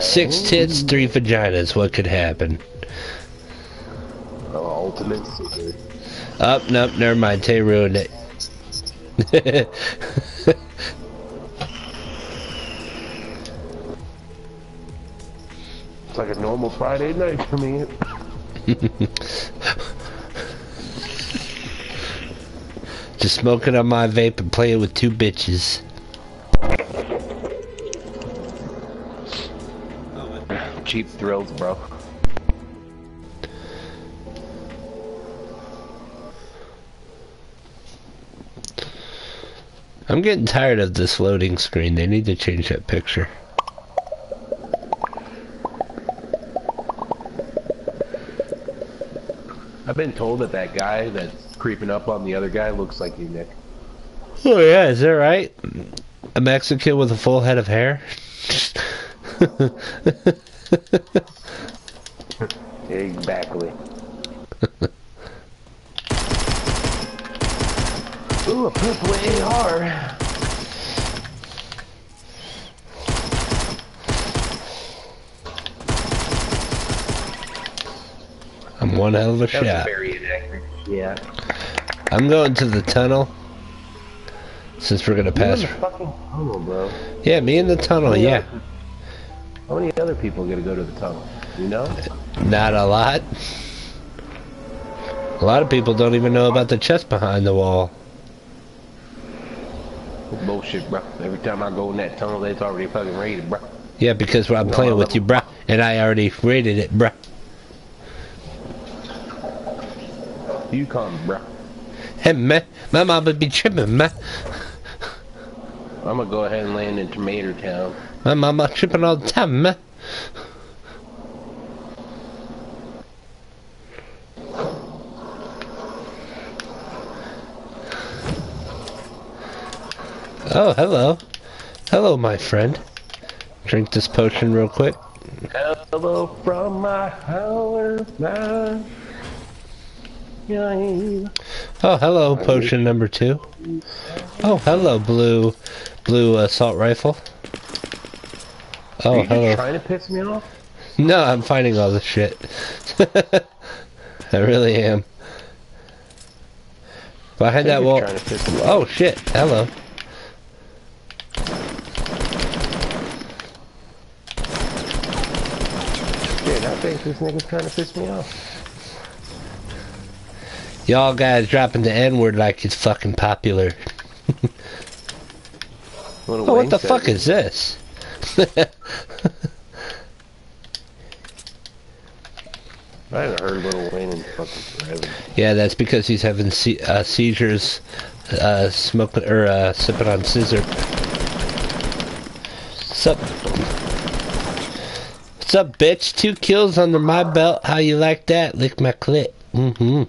B: Six tits, three vaginas. What could happen? Up, oh, nope, never mind. Tay ruined it.
A: It's like a normal Friday night for me.
B: Just smoking on my vape and playing with two bitches.
A: Cheap thrills, bro.
B: I'm getting tired of this loading screen. They need to change that picture.
A: I've been told that that guy that's creeping up on the other guy looks like you, Nick.
B: Oh yeah, is that right? A Mexican with a full head of hair?
A: Exactly. Ooh, a purple AR.
B: I'm one hell of a
A: That was
B: shot.
A: very inaccurate. Yeah.
B: I'm going to the tunnel. Since we're gonna
A: You're in
B: pass.
A: the fucking tunnel, bro.
B: Yeah, me in the tunnel,
A: many
B: yeah.
A: other- How many other people get to go to the tunnel? You know?
B: Not a lot. A lot of people don't even know about the chest behind the wall.
A: Bullshit, bro. Every time I go in that tunnel, it's already fucking raided, bro.
B: Yeah, because I'm
A: No,
B: playing with you, bro, And I already rated it, bro.
A: You come, bro.
B: Hey, man. My mama be tripping, man.
A: I'm gonna go ahead and land in Tomato Town.
B: My mama tripping all the time, man. Oh, hello. Hello, my friend. Drink this potion real quick.
A: Hello from my howler
B: Oh, hello, potion number two. Oh, hello, blue, blue uh, assault rifle.
A: Oh, Are
B: Oh,
A: you just
B: hello.
A: trying to piss me off?
B: No, I'm finding all this shit. I really am. Behind that wall.
A: trying to piss me off.
B: Oh shit! Hello.
A: Dude, I think this nigga's trying to piss me off.
B: Y'all guys dropping the N word like it's fucking popular.
A: What,
B: Oh, what the fuck is this?
A: I haven't heard Lil Wayne in fucking forever.
B: yeah, that's because he's having se- uh, seizures, uh, smoking or uh, sipping on scissor. Sup? What's up, bitch? Two kills under my belt. How you like that? Lick my clit. Mm-hmm.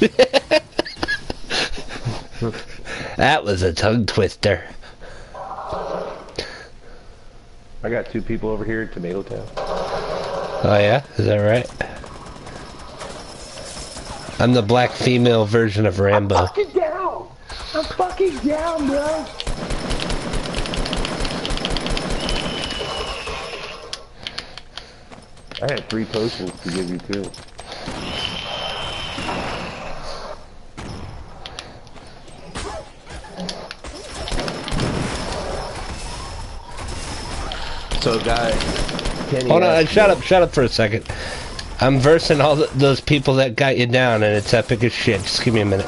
B: that was a tongue twister.
A: I got two people over here at Tomato Town.
B: Oh yeah, is that right? I'm the black female version of Rambo.
A: I'm fucking down! I'm fucking down, bro! I had three potions to give you too. So guys, Kenny
B: Hold on,
A: asked
B: shut up, shut up for a second. I'm versing all th those people that got you down, and it's epic as shit. Just give me a minute.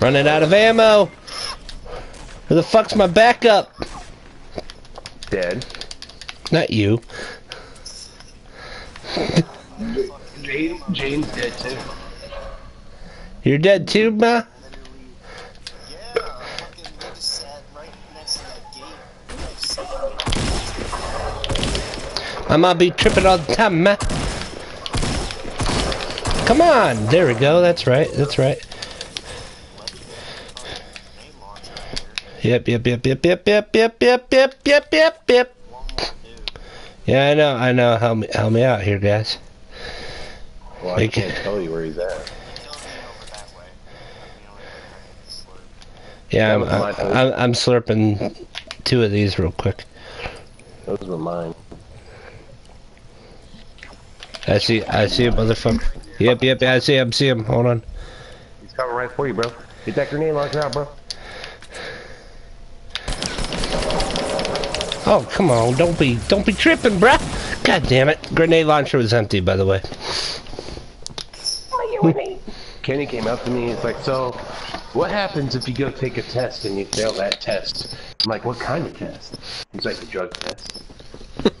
B: Running out of ammo. Where the fuck's my backup?
A: Dead.
B: Not you.
A: James, James dead too.
B: You're dead too, ma.
C: Yeah, fucking they just sat right next to that gate. Like, sitting
B: I might be tripping all the time, ma. Come on, there we go. That's right. That's right. Yep, yep, yep, yep, yep, yep, yep, yep, yep, yep, yep, yep.
C: One more dude.
B: Yeah, I know, I know. Help me, help me out here, guys.
A: Well, I
B: Like-
A: can't tell you where he's at.
C: He don't need over that way. You know, like, slurp.
B: Yeah, I'm, I'm. I'm, I'm slurping two of these real quick.
A: Those were mine.
B: I see, I see a motherfucker. Yep, yep, I see him, see him. Hold on.
A: He's coming right for you, bro. Get that grenade launcher out, bro.
B: Oh, come on, don't be, don't be tripping, bruh. God damn it. Grenade launcher was empty, by the way.
A: Kenny came up to me. He's like, "So, what happens if you go take a test and you fail that test?" I'm like, "What kind of test?" He's like, "The drug test."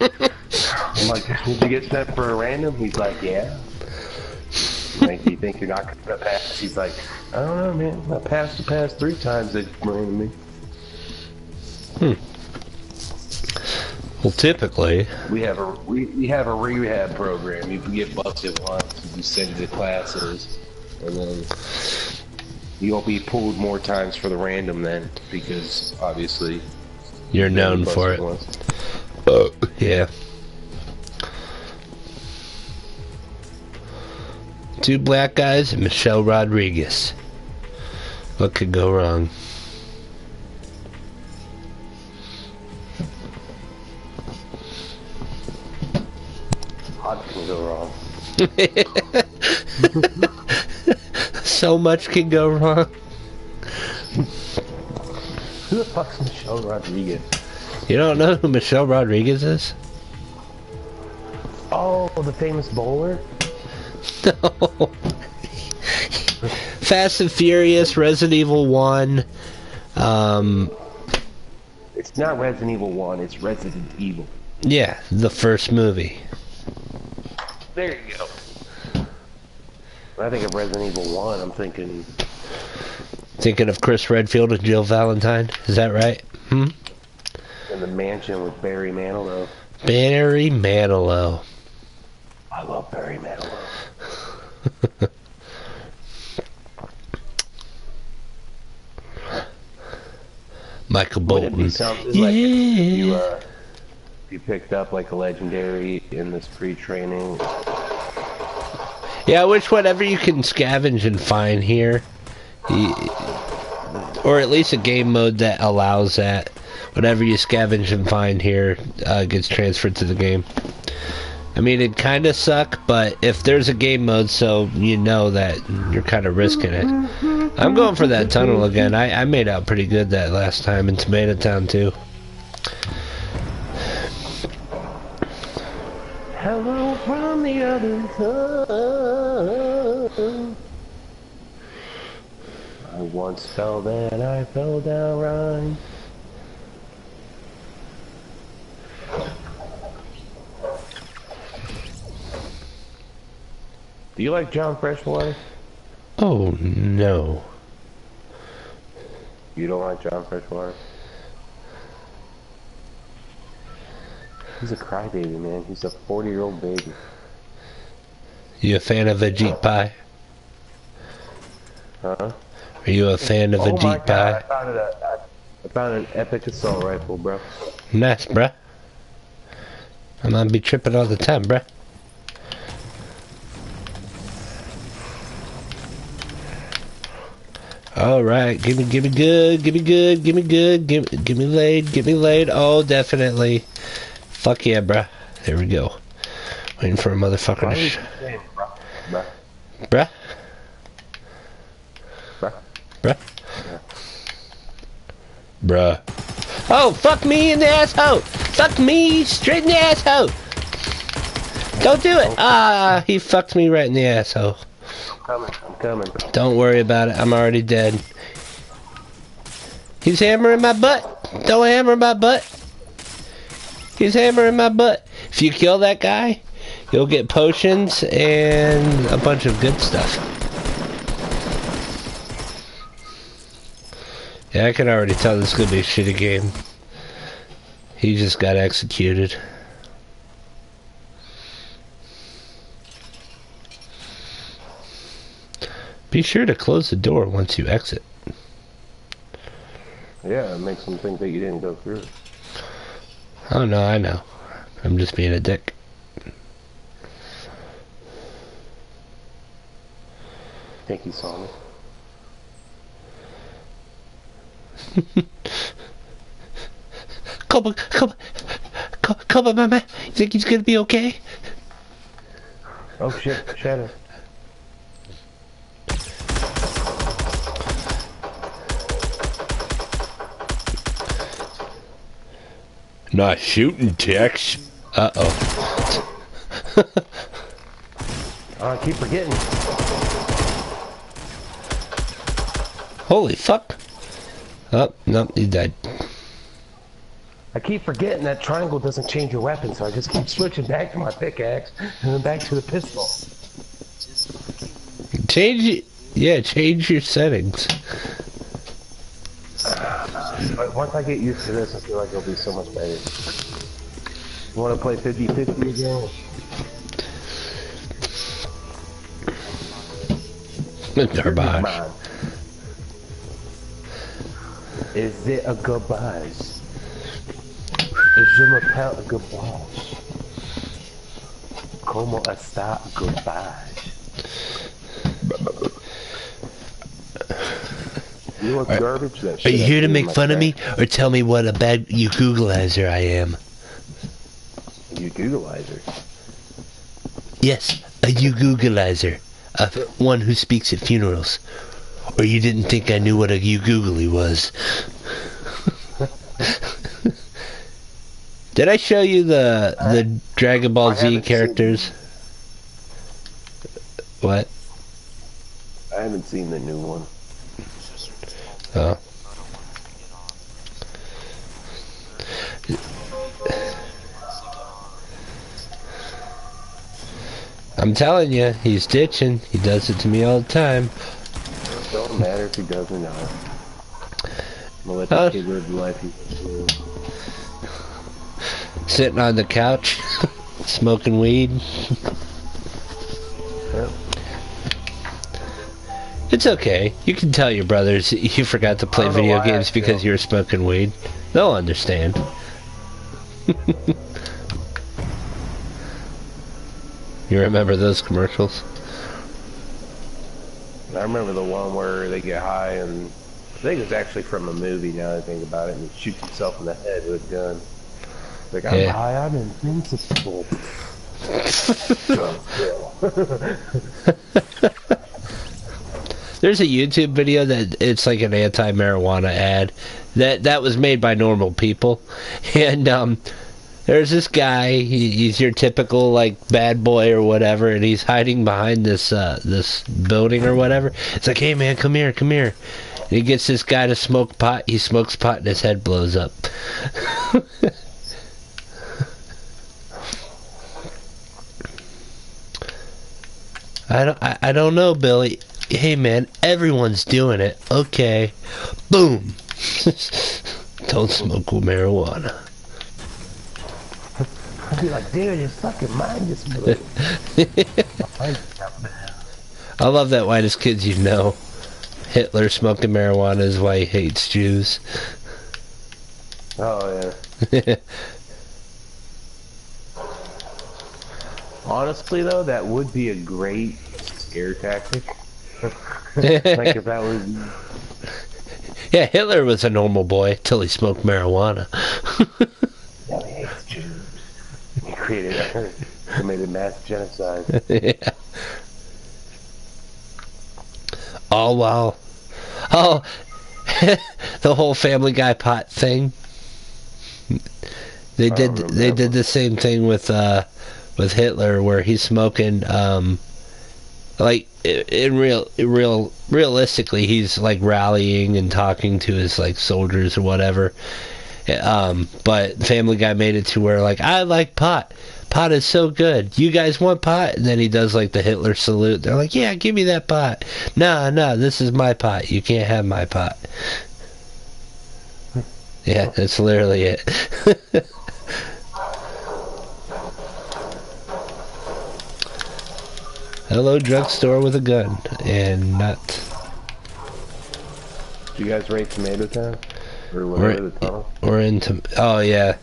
A: I'm like, "Did you get sent for a random?" He's like, "Yeah." I'm like, do you think you're not gonna pass? He's like, "I don't know, man. I passed the past three times they ran me." Hmm.
B: Well, typically.
A: We have a we, we have a rehab program. You can get busted once, you send to classes, and then you'll be pulled more times for the random then, because obviously
B: You're known for it.
A: once.
B: Oh, yeah. Two black guys and Michelle Rodriguez. What could go wrong?
A: Go wrong.
B: so much can go wrong.
A: Who the fuck's Michelle Rodriguez?
B: You don't know who Michelle Rodriguez is?
A: Oh, the famous bowler.
B: No. Fast and Furious, Resident Evil 1. Um,
A: It's not Resident Evil One. It's Resident Evil.
B: yeah, the first movie.
A: There you go. When I think of Resident Evil One, I'm thinking
B: Thinking of Chris Redfield and Jill Valentine? Is that right? Hmm?
A: in the mansion with Barry Manilow.
B: Barry Manilow.
A: I love Barry Manilow.
B: Michael
A: Would it be
B: Bolton.
A: something like you,
B: Yeah.
A: uh, if you picked up like a legendary in this pre-training?
B: Yeah, wish whatever you can scavenge and find here, or at least a game mode that allows that, whatever you scavenge and find here uh, gets transferred to the game. I mean, it kind of suck, but if there's a game mode, so you know that you're kind of risking it. I'm going for that tunnel again. I, I made out pretty good that last time in Tomato Town too.
A: Hello from the other side. I once fell then I fell down right. Do you like John Freshwater?
B: Oh no.
A: You don't like John Freshwater? He's a crybaby, man. He's a 40 year old baby.
B: You a fan of Veggie Pie?
A: Huh?
B: Are you a fan of
A: oh my
B: Veggie
A: god, I found, a, I found an epic assault rifle, bro.
B: Nice, bro. I'm gonna be tripping all the time, bro. All right, give me, give me good, give me good, give me good, give, give me laid, give me laid. Oh, definitely. Fuck yeah, bruh. There we go. Waiting for a motherfucker
A: Why
B: to sh-
A: saying? Bro.
B: bruh,
A: Bro.
B: bruh, bruh. Oh, fuck me in the asshole! Fuck me straight in the asshole! Don't do it! Ah, he fucked me right in the asshole.
A: I'm coming. I'm coming.
B: Don't worry about it. I'm already dead. He's hammering my butt. Don't hammer my butt. He's hammering my butt. If you kill that guy, you'll get potions and a bunch of good stuff. Yeah, I can already tell this is gonna be a shitty game. He just got executed. Be sure to close the door once you exit.
A: Yeah, it makes them think that you didn't go through.
B: Oh no, I know. I'm just being a dick.
A: think he saw me.
B: Come on, come on, come, come on, my man. You think he's gonna be okay?
A: Oh shit, Shadow.
B: Not shooting, Tex. Uh oh.
A: Oh, I keep forgetting.
B: Holy fuck. Oh, no, he died.
A: I keep forgetting that triangle doesn't change your weapon, so I just keep switching back to my pickaxe and then back to the pistol.
B: Change it. Yeah, change your settings.
A: Once I get used to this, I feel like it'll be so much better. You want to play 50-50 again?
B: Garbage.
A: Is it a garbage? Is je m'appelle a garbage. Como está garbage? You what garbage that
B: Are you here to make fun of me, or tell me what a bad you Googleizer I am?
A: You Googleizer.
B: Yes, a you Googleizer, a one who speaks at funerals. Or you didn't think I knew what a you Googly was? Did I show you the the Dragon Ball
A: I
B: Z
A: seen-
B: characters? What?
A: I haven't seen the new one.
C: I don't want to get on.
B: I'm telling you, he's ditching. He does it to me all the time.
A: It don't matter if he does or not. I'm gonna let the kid live the life he lives.
B: Sitting on the couch, smoking weed. It's okay. You can tell your brothers you forgot to play
A: I don't know
B: video games because you were smoking weed. They'll understand. you remember those commercials?
A: I remember the one where they get high and I think it's actually from a movie now that I think about it, and he shoots himself in the head with a gun. Like, I'm
B: Yeah.
A: high, I'm invincible.
B: There's a YouTube video that it's like an anti-marijuana ad that that was made by normal people, and um, there's this guy. He, he's your typical like bad boy or whatever, and he's hiding behind this uh, this building or whatever. It's like, hey man, come here, come here. And he gets this guy to smoke pot. He smokes pot, and his head blows up. I don't, I, I don't know, Billy. Hey, man, everyone's doing it. Okay. Boom. don't smoke marijuana.
A: I'd be like, dude, his fucking mind just blew.
B: I love that Whitest Kids U' Know. Hitler smoking marijuana is why he hates Jews.
A: oh, yeah. Honestly, though, that would be a great scare tactic. Like if that was
B: yeah, Hitler was a normal boy till he smoked marijuana.
A: Yeah, he hates Jews. He created, committed mass genocide.
B: yeah. Oh wow. Oh, the whole Family Guy pot thing. They did. They did the same thing with uh, with Hitler, where he's smoking. Um, like in real, real, realistically, he's like rallying and talking to his like soldiers or whatever. Um, but Family Guy made it to where like I like pot. Pot is so good. You guys want pot? And then he does like the Hitler salute. They're like, yeah, give me that pot. No, no, this is my pot. You can't have my pot. Yeah, that's literally it. Hello, drugstore with a gun and not.
A: Do you guys rate Tomato Town? Or
B: We're-
A: whatever the tunnel?
B: We're into. Oh yeah,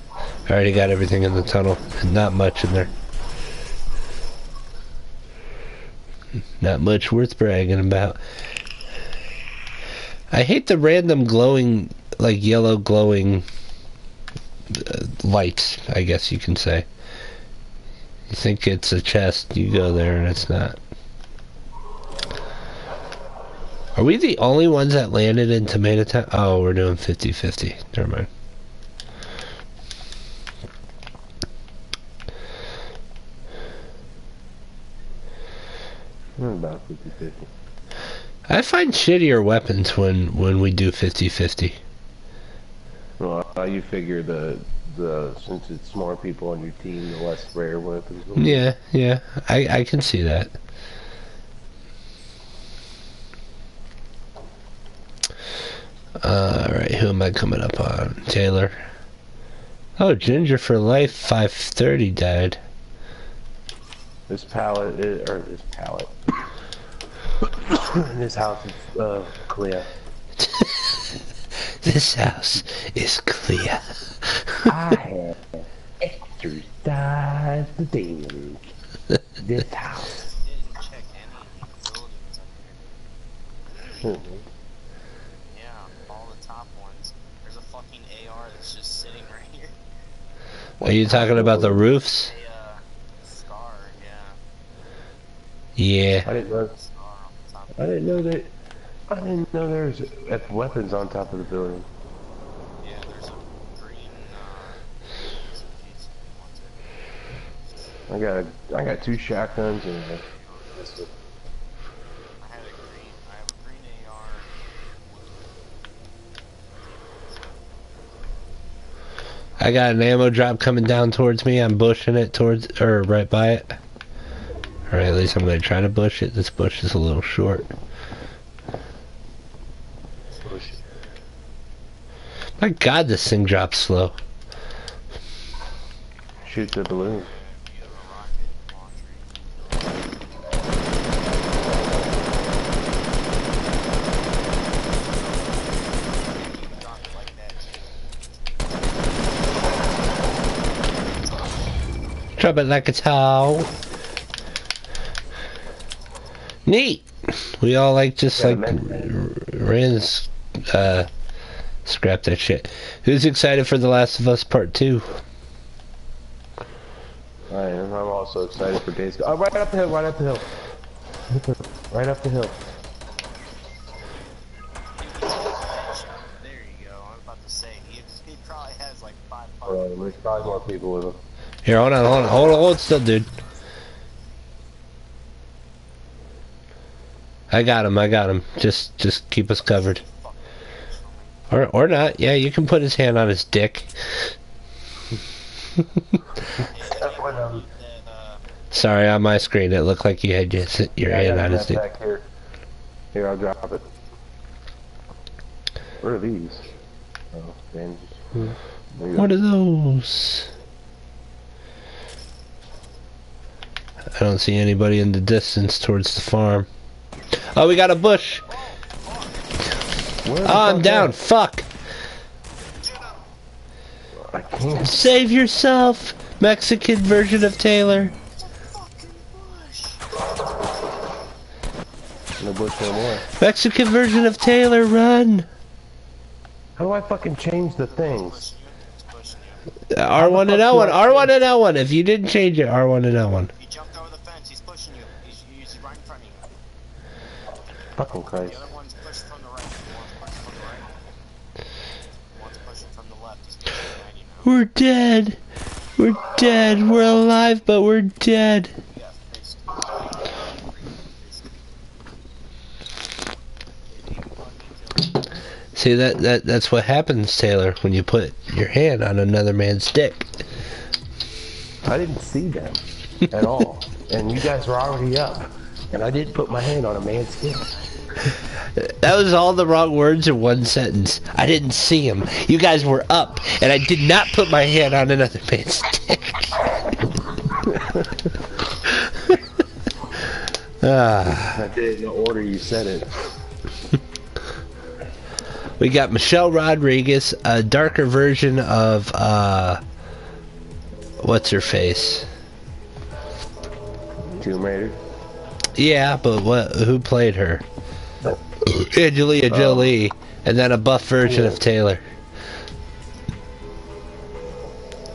B: I already got everything in the tunnel. Not much in there. Not much worth bragging about. I hate the random glowing, like yellow glowing uh, lights. I guess you can say. You think it's a chest, you go there and it's not. Are we the only ones that landed in Tomato Town? Oh, we're doing 50-50. Never mind.
A: About 50 50.
B: I find shittier weapons when when we do 50-50.
A: Well, you figure the the since it's more people on your team, the less rare weapons. will be.
B: Yeah, yeah. I I can see that. Uh, all right, who am I coming up on? Taylor. Oh, Ginger for Life 530 died.
A: This pallet, is, or this pallet. this house is uh, clear.
B: This house is clear.
A: I have exercised the demons. This house.
C: Didn't check any buildings up here. Yeah, all the top ones. There's a fucking AR that's just sitting right here.
B: Are you talking about the roofs?
C: A uh, scar, yeah,
B: Yeah.
A: I didn't know.
C: scar on the top.
A: I didn't know that. I didn't know there was uh, weapons on top of the building.
C: Yeah, there's a green. Uh, SMG, something wants it.
A: I got a, I got two shotguns and a, this one.
C: I had a green. I have a green AR.
B: I got an ammo drop coming down towards me. I'm bushing it towards, or right by it. Or at least I'm going to try to bush it. This bush is a little short. My god, this thing drops slow.
A: Shoot the balloon.
C: You have a rocket launcher. Drop it like that.
B: Drop it like a towel. Neat. We all like just
A: Yeah,
B: like ran uh, scrap that shit. Who's excited for The Last of Us Part 2?
A: I am. I'm also excited for Days. Oh, right up the hill. Right up the hill. Right up the hill.
C: There you go. I was about to say he, he probably has like five.
A: Uh, there's probably more people with him.
B: Here, hold on, hold on, hold on, hold still, dude. I got him, I got him. Just, just keep us covered. Or, or not. Yeah, you can put his hand on his dick. Sorry, on my screen, it looked like you had your, your
A: Yeah,
B: hand on his dick.
A: Here. here, I'll drop it. What are these? Oh, bandages. There you go.
B: What are those? I don't see anybody in the distance towards the farm. Oh, we got a bush.
A: Where the
B: Oh, I'm down.
A: at?
B: Fuck. Save yourself, Mexican version of Taylor.
A: No bush no more.
B: Mexican version of Taylor, run.
A: How do I fucking change the things?
C: pushing you. He's pushing you.
B: R1 and L1,
A: do I-
B: R1 and L1. If you didn't change it, R1 and L1.
C: He jumped over the fence. He's pushing you. He's, he's right in front of you.
A: Fucking Christ.
C: other one's pushing from the right. One's pushing from the right. One's pushing from the left. He's pushing 90 now.
B: We're dead. We're dead. We're alive, but we're dead. See that that that's what happens, Taylor, when you put your hand on another man's dick.
A: I didn't see them at all. And you guys were already up. And I did put my hand on a man's dick.
B: That was all the wrong words in one sentence. I didn't see him. You guys were up, and I did not put my hand on another man's dick. ah,
A: I did in the order you said it.
B: we got Michelle Rodriguez, a darker version of uh, what's her face?
A: Tomb Raider.
B: Yeah, but what? Who played her? Angelina Jolie, and then a buff version of Taylor.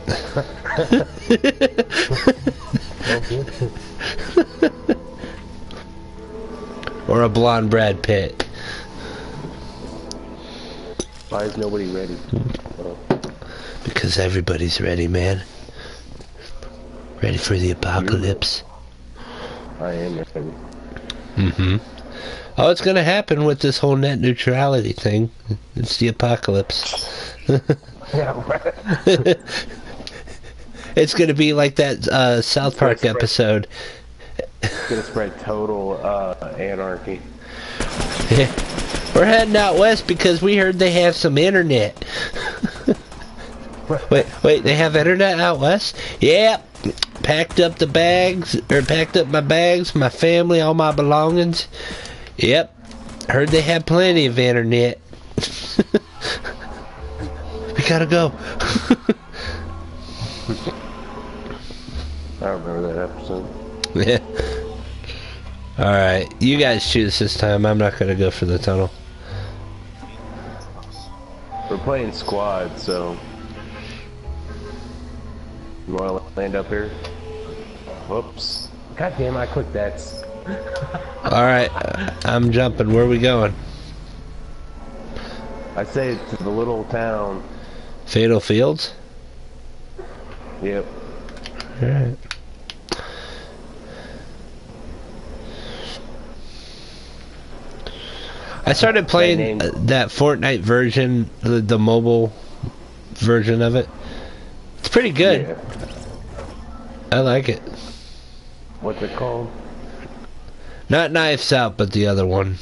B: or a blonde Brad Pitt.
A: Why is nobody ready?
B: Because everybody's ready, man. Ready for the apocalypse.
A: I am ready.
B: Mm-hmm. Oh, it's gonna happen with this whole net neutrality thing. It's the apocalypse.
A: Yeah.
B: It's gonna be like that uh, South Park
A: right.
B: episode.
A: It's gonna spread total uh, anarchy.
B: We're heading out west because we heard they have some internet. wait, wait, they have internet out west? Yep. Packed up the bags, or packed up my bags, my family, all my belongings. Yep. Heard they had plenty of internet. we gotta go.
A: I remember that episode.
B: yeah. Alright, you guys choose this time. I'm not gonna go for the tunnel.
A: We're playing squad, so you want to land up here? Whoops! God damn! I clicked that.
B: Alright, I'm jumping. Where are we going?
A: I say to the little town.
B: Fatal Fields?
A: Yep.
B: Alright. I started playing that Fortnite version, the, the mobile version of it. It's pretty good.
A: Yeah.
B: I like it.
A: What's it called?
B: Not Knives Out, but the other one.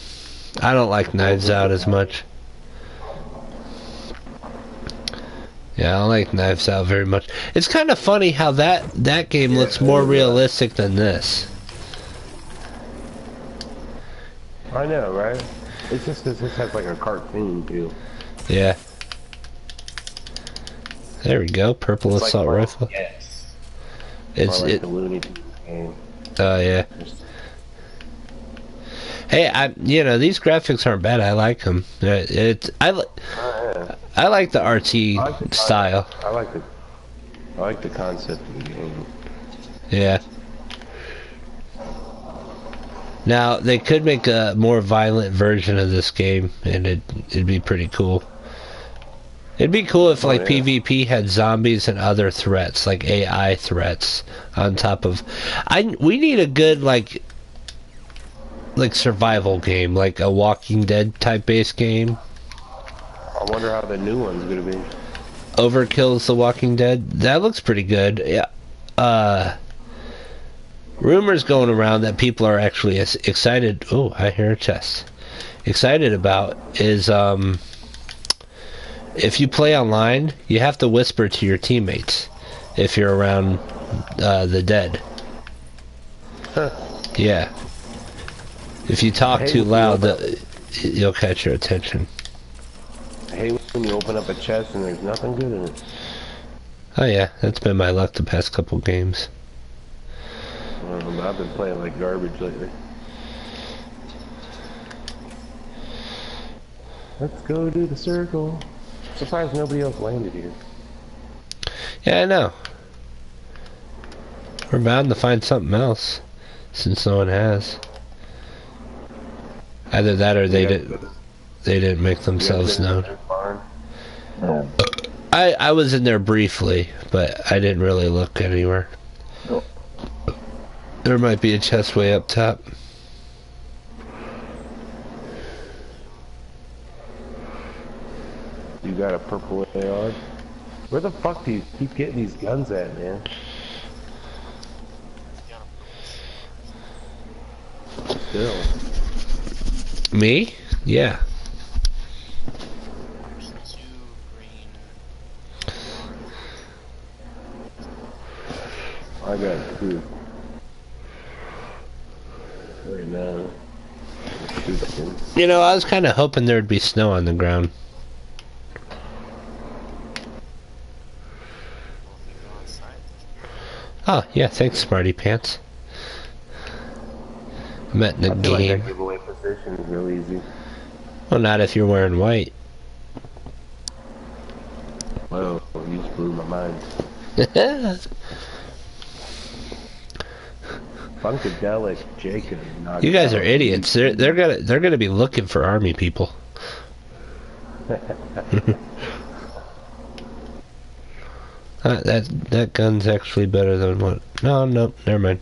B: I don't like Knives Out as much. Yeah, I don't like Knives Out very much. It's kind of funny how that that game looks more realistic than this.
A: I know, right? It's just 'cause this has like a cartoon feel.
B: Yeah. There we go. Purple
A: It's
B: assault
A: like,
B: rifle.
A: Yes.
B: It's
A: like
B: it.
A: the Looney Tunes game.
B: Oh, Oh. Hey, I you know these graphics aren't bad. I like them. It I li-
A: Oh.
B: I like the RT
A: I like the
B: style.
A: I like the I like the concept of the game.
B: Yeah. Now they could make a more violent version of this game, and it it'd be pretty cool. It'd be cool if
A: Oh,
B: like
A: yeah.
B: PvP had zombies and other threats, like AI threats, on top of. I we need a good like like survival game, like a Walking Dead type based game.
A: I wonder how the new one's gonna be.
B: Overkill's The Walking Dead. That looks pretty good. Yeah. Uh, rumors going around that people are actually excited. Oh, I hear a chest. Excited about is um, if you play online, you have to whisper to your teammates if you're around uh, the dead.
A: Huh.
B: Yeah. If you talk
A: Hey,
B: too loud, the, you'll catch your attention.
A: I hate when you open up a chest and there's nothing good in it.
B: Oh yeah, that's been my luck the past couple games.
A: Um, I've been playing like garbage lately. Let's go do the circle. Surprised nobody else landed here.
B: Yeah, I know. We're bound to find something else, since no one has. Either that or they
A: You
B: did they didn't make themselves known. I I was in there briefly, but I didn't really look anywhere. There might be a chest way up top.
A: You got a purple AR? Where the fuck do you keep getting these guns at, man? Still.
B: Me? Yeah.
C: There's two green.
A: I got two. Right now.
B: You know, I was kind of hoping there'd be snow on the ground.
C: Well, if you go outside,
B: Oh, yeah, thanks, Smarty Pants. Met in the game.
A: Position is real easy.
B: Well, not if you're wearing white.
A: Well, you just blew my mind. Funkadelic Jacob.
B: You guys are idiots. They're they're gonna they're gonna be looking for army people. Uh, that that gun's actually better than what? No, no, never mind.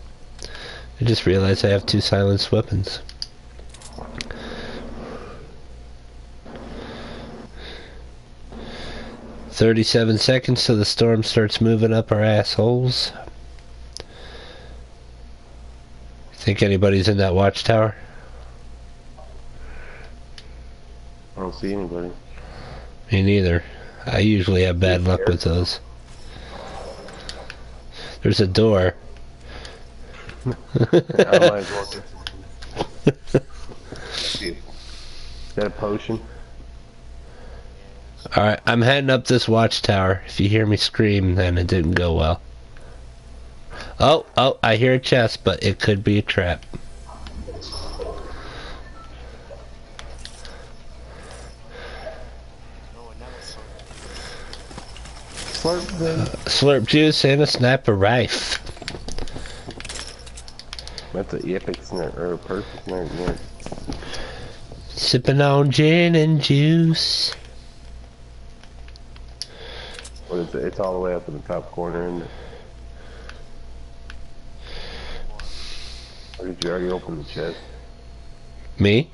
B: I just realized I have two silenced weapons. Thirty-seven seconds till the storm starts moving up our assholes. Think anybody's in that watchtower?
A: I don't see anybody.
B: Me neither. I usually have bad luck with those. There's a door.
A: I might as well get some. Is that a potion?
B: Alright, I'm heading up this watchtower. If you hear me scream, then it didn't go well. Oh, oh, I hear a chest, but it could be a trap.
C: no, another sword.
A: Slurp them.
B: Uh, slurp juice and a sniper rifle.
A: That's an epic snare, or a perfect snare, yeah.
B: Sipping on gin and juice.
A: What is it? It's all the way up in the top corner, isn't it? Or did you already open the chest?
B: Me?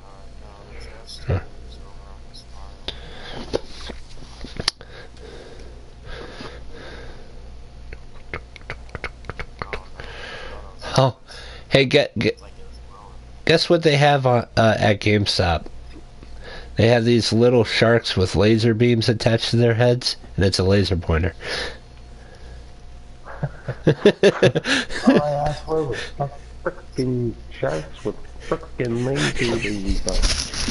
B: Oh, hey, get, get guess what they have on, uh, at GameStop? They have these little sharks with laser beams attached to their heads, and it's a laser pointer.
A: All I asked for was frickin' sharks with frickin' laser beams.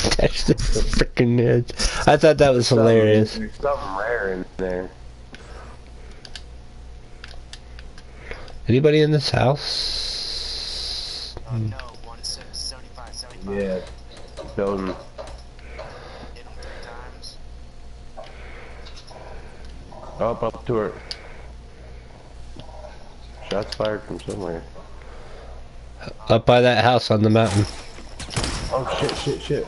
B: Attached to their freaking heads. I thought that was hilarious.
A: There's something rare in there.
B: Anybody in this house?
C: Uh, no, 1, 6, 75, 75.
A: Yeah, building.
C: Hit him three times.
A: Up, up to her. Shots fired from somewhere.
B: Up by that house on the mountain.
A: Oh shit, shit, shit.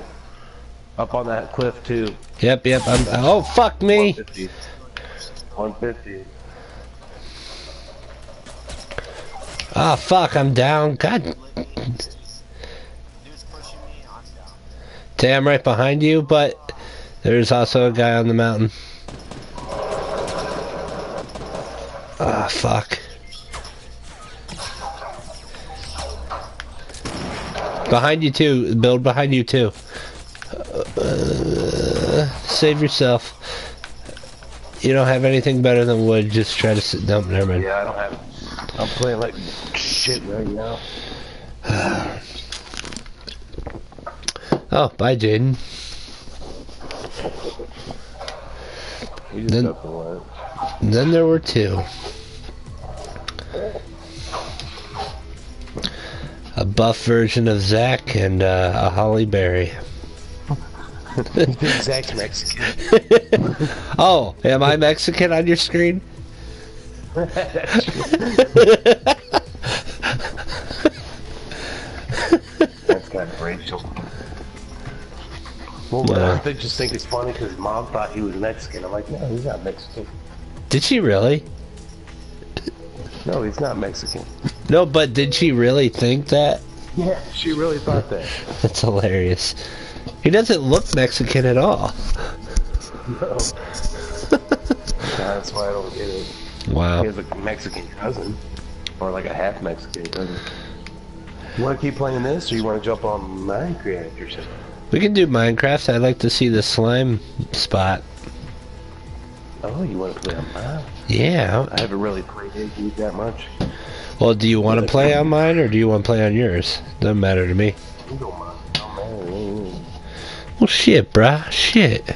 A: Up on that cliff too.
B: Yep, yep. I'm. Oh fuck me.
A: 150. 150.
B: Ah fuck. I'm down. God
C: Let me. Dude's pushing me. I'm down.
B: damn. Right behind you, but there's also a guy on the mountain. Ah fuck. Behind you too. Build behind you too. Uh, save yourself. You don't have anything better than wood. Just try to sit down. Never mind.
A: Yeah, I don't have. I'm playing like shit right now.
B: Oh, bye, Jaden.
A: You just
B: Then-
A: got the one.
B: Then there were two. A buff version of Zach and uh, a Halle Berry.
A: Zach's Mexican.
B: oh, am I Mexican on your screen?
A: That's kind of racial. Well,
B: Yeah.
A: I just think it's funny because mom thought he was Mexican. I'm like, no, he's not Mexican.
B: Did she really?
A: No, he's not Mexican.
B: No, but did she really think that?
A: Yeah, she really thought that.
B: That's hilarious. He doesn't look Mexican at all.
A: No. That's why I don't get it.
B: Wow.
A: He has a Mexican cousin, or like a half Mexican cousin. You want to keep playing this, or you want to jump on Minecraft or something?
B: We can do Minecraft. I'd like to see the slime spot.
A: Oh, you want to play on mine?
B: Yeah.
A: I haven't really played that much.
B: Well, do you want to play on mine or do you want to play on yours? Doesn't matter to me.
A: You don't mind. Oh.
B: Well, shit, bruh. Shit.